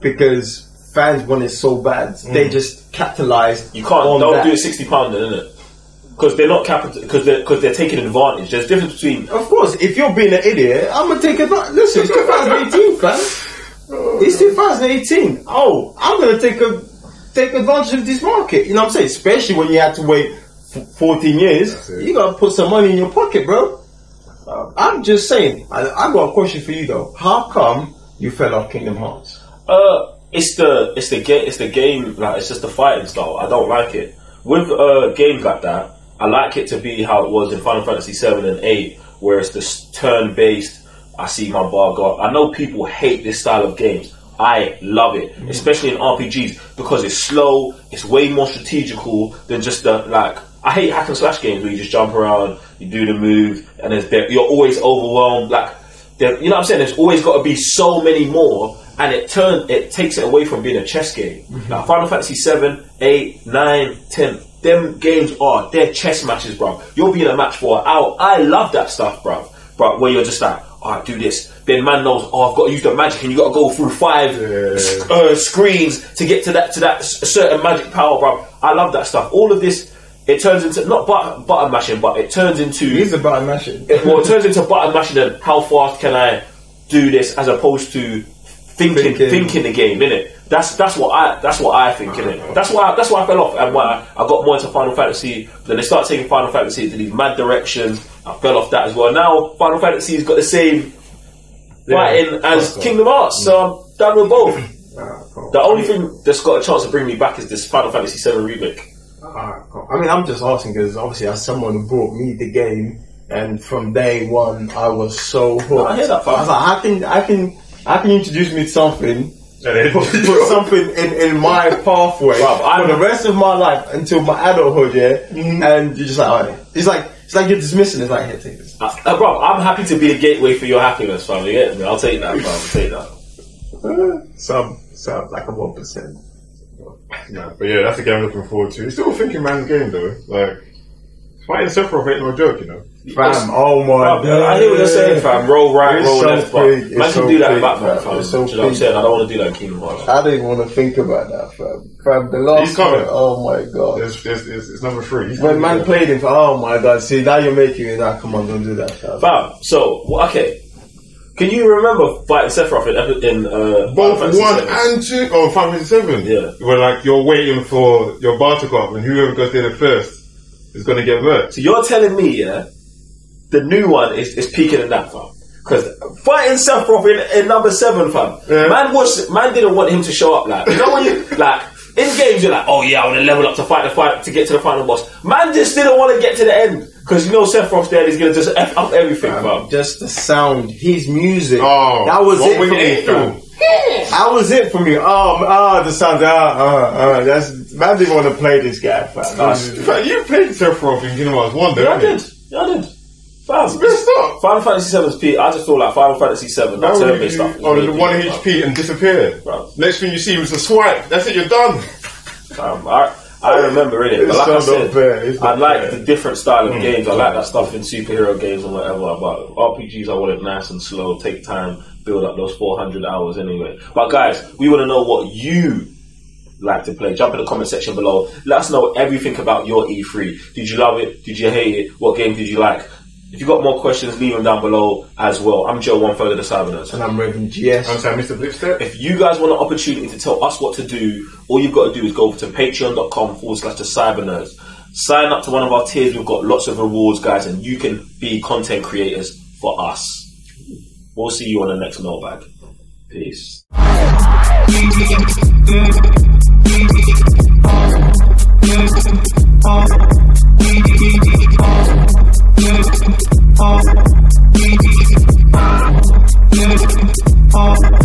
[SPEAKER 4] because fans want it so bad? Mm. They just capitalized.
[SPEAKER 1] You can't. Don't
[SPEAKER 4] that.
[SPEAKER 1] do it sixty pound, then, innit? Because they're not capital. Because they're because they're taking advantage. There's a difference between.
[SPEAKER 4] Of course, if you're being an idiot, I'm gonna take advantage. Listen, it's 2018, fam. It's 2018. Oh, I'm gonna take a take advantage of this market. You know what I'm saying? Especially when you had to wait f- 14 years. You gotta put some money in your pocket, bro. Uh, I'm just saying. I, I got a question for you though. How come you fell off Kingdom Hearts?
[SPEAKER 1] Uh, it's the it's the game. It's the game. Like it's just the fighting style. I don't like it. With uh games like that, I like it to be how it was in Final Fantasy Seven and Eight, where it's this turn based. I see my bar go. up. I know people hate this style of games. I love it, especially in RPGs because it's slow. It's way more strategical than just the like. I hate hack and slash games where you just jump around, you do the move, and there's there- you're always overwhelmed. Like, there, you know what I'm saying? There's always got to be so many more, and it turn it takes it away from being a chess game. Mm-hmm. Like Final Fantasy 7, 8, 9, 10. Them games are they're chess matches, bro. You'll be in a match for an hour. I love that stuff, bro. Bro, where you're just like, alright, do this. Then man knows, oh, I've got to use the magic, and you got to go through five
[SPEAKER 3] Yeah.
[SPEAKER 1] uh, screens to get to that to that certain magic power, bro. I love that stuff. All of this, it turns into not button, button mashing, but it turns into
[SPEAKER 4] He's about mashing.
[SPEAKER 1] it, well, it turns into button mashing and how fast can I do this as opposed to thinking
[SPEAKER 4] Thinking.
[SPEAKER 1] thinking, the game, innit? That's that's what I that's what I think, innit? That's why that's why I fell off and why I got more into Final Fantasy. Then they start taking Final Fantasy into these mad directions. I fell off that as well. Now Final Fantasy's got the same fighting as
[SPEAKER 3] awesome.
[SPEAKER 1] Kingdom Hearts, so I'm done with both.
[SPEAKER 4] Ah.
[SPEAKER 1] The only thing that's got a chance to bring me back is this Final Fantasy VII remake.
[SPEAKER 4] Alright, cool. I mean, I'm just asking because obviously, as someone who brought me the game, and from day one, I was so hooked.
[SPEAKER 1] I hear that, fam.
[SPEAKER 4] I was like, I can, I can, I can introduce me to something,
[SPEAKER 3] And then-
[SPEAKER 4] put, put something in, in my pathway
[SPEAKER 1] Bruv, I'm-
[SPEAKER 4] for the rest of my life until my adulthood, yeah.
[SPEAKER 1] Mm-hmm.
[SPEAKER 4] And you're just like, alright. It's like, it's like you're dismissing. It's like, here, take this.
[SPEAKER 1] Uh, uh, bro, I'm happy to be a gateway for your happiness, fam. You get me? I'll take that, fam. I'll take that.
[SPEAKER 4] Some, some like a one percent.
[SPEAKER 3] Yeah, but yeah, that's the game I'm looking forward to. It's still a thinking man's game though. Like fighting Sephiroth ain't no joke, you know.
[SPEAKER 4] Fam, oh my
[SPEAKER 1] Fam, I hear what you're saying, fam. Roll right,
[SPEAKER 4] It's
[SPEAKER 1] roll
[SPEAKER 4] so
[SPEAKER 1] left, but
[SPEAKER 4] big,
[SPEAKER 1] man
[SPEAKER 4] so
[SPEAKER 1] do that in
[SPEAKER 4] big,
[SPEAKER 1] Batman,
[SPEAKER 4] fam. It's so
[SPEAKER 1] you know what I'm saying? I don't want to do that in Kingdom Hearts.
[SPEAKER 4] I didn't want to think about that, fam. Fam, the last
[SPEAKER 3] He's coming.
[SPEAKER 4] one, oh my god.
[SPEAKER 3] It's, it's, it's, it's number three. He's
[SPEAKER 4] When man played it, oh my god, see, now you're making it, now come on, don't do that, fam.
[SPEAKER 1] Fam, so, okay. Can you remember fighting Sephiroth in, in uh,
[SPEAKER 3] both one
[SPEAKER 1] VII?
[SPEAKER 3] and two, oh, Final Fantasy Seven.
[SPEAKER 1] Yeah.
[SPEAKER 3] where like you're waiting for your bar to come up, and whoever goes there the first is gonna get murked.
[SPEAKER 1] So you're telling me, yeah, the new one is, is peaking in that, fam? Because fighting Sephiroth in, in number seven, fam,
[SPEAKER 3] Yeah.
[SPEAKER 1] man was man didn't want him to show up. Like you know when you like in games, you're like, oh yeah, I want to level up to fight the fight to get to the final boss. Man just didn't want to get to the end because you know Sephiroth's there. He's gonna just f up everything, fam.
[SPEAKER 4] Just the sound, his music.
[SPEAKER 3] Oh,
[SPEAKER 4] that was
[SPEAKER 3] One
[SPEAKER 4] it for me,
[SPEAKER 3] Angel.
[SPEAKER 4] fam. That was it for me. Oh, ah, the sound. Ah, ah, ah. That's man didn't want to play this guy, fam. That's-
[SPEAKER 3] In fact, you played Sephiroth in Kingdom Hearts One,
[SPEAKER 1] Yeah, I
[SPEAKER 3] didn't you?
[SPEAKER 1] did. Yeah, I did. Fam,
[SPEAKER 3] Messed up.
[SPEAKER 1] Final Fantasy VII's peak. I just feel like Final Fantasy VII, that turn based stuff. is
[SPEAKER 3] on
[SPEAKER 1] really
[SPEAKER 3] the one
[SPEAKER 1] fam.
[SPEAKER 3] HP and disappeared.
[SPEAKER 1] Bro.
[SPEAKER 3] Next thing you see was a swipe. That's it. You're done.
[SPEAKER 1] Um, I, I remember it, but like I said, I like
[SPEAKER 4] fair.
[SPEAKER 1] the different style of games. I like that stuff in superhero games and whatever. But RPGs, I want it nice and slow, take time, build up those 400 hours anyway. But guys, we want to know what you like to play. Jump in the comment section below. Let us know everything about your E3. Did you love it? Did you hate it? What game did you like? If you've got more questions, leave them down below as well. I'm Joe One Further the Cybernerds.
[SPEAKER 4] And I'm Reverend GS.
[SPEAKER 3] I'm saying Mr. Blipstep.
[SPEAKER 1] If you guys want an opportunity to tell us what to do, all you've got to do is go over to patreon.com forward slash the cybernerds. Sign up to one of our tiers. We've got lots of rewards, guys, and you can be content creators for us. We'll see you on the next mailbag. Peace.
[SPEAKER 5] Thank you. Oh,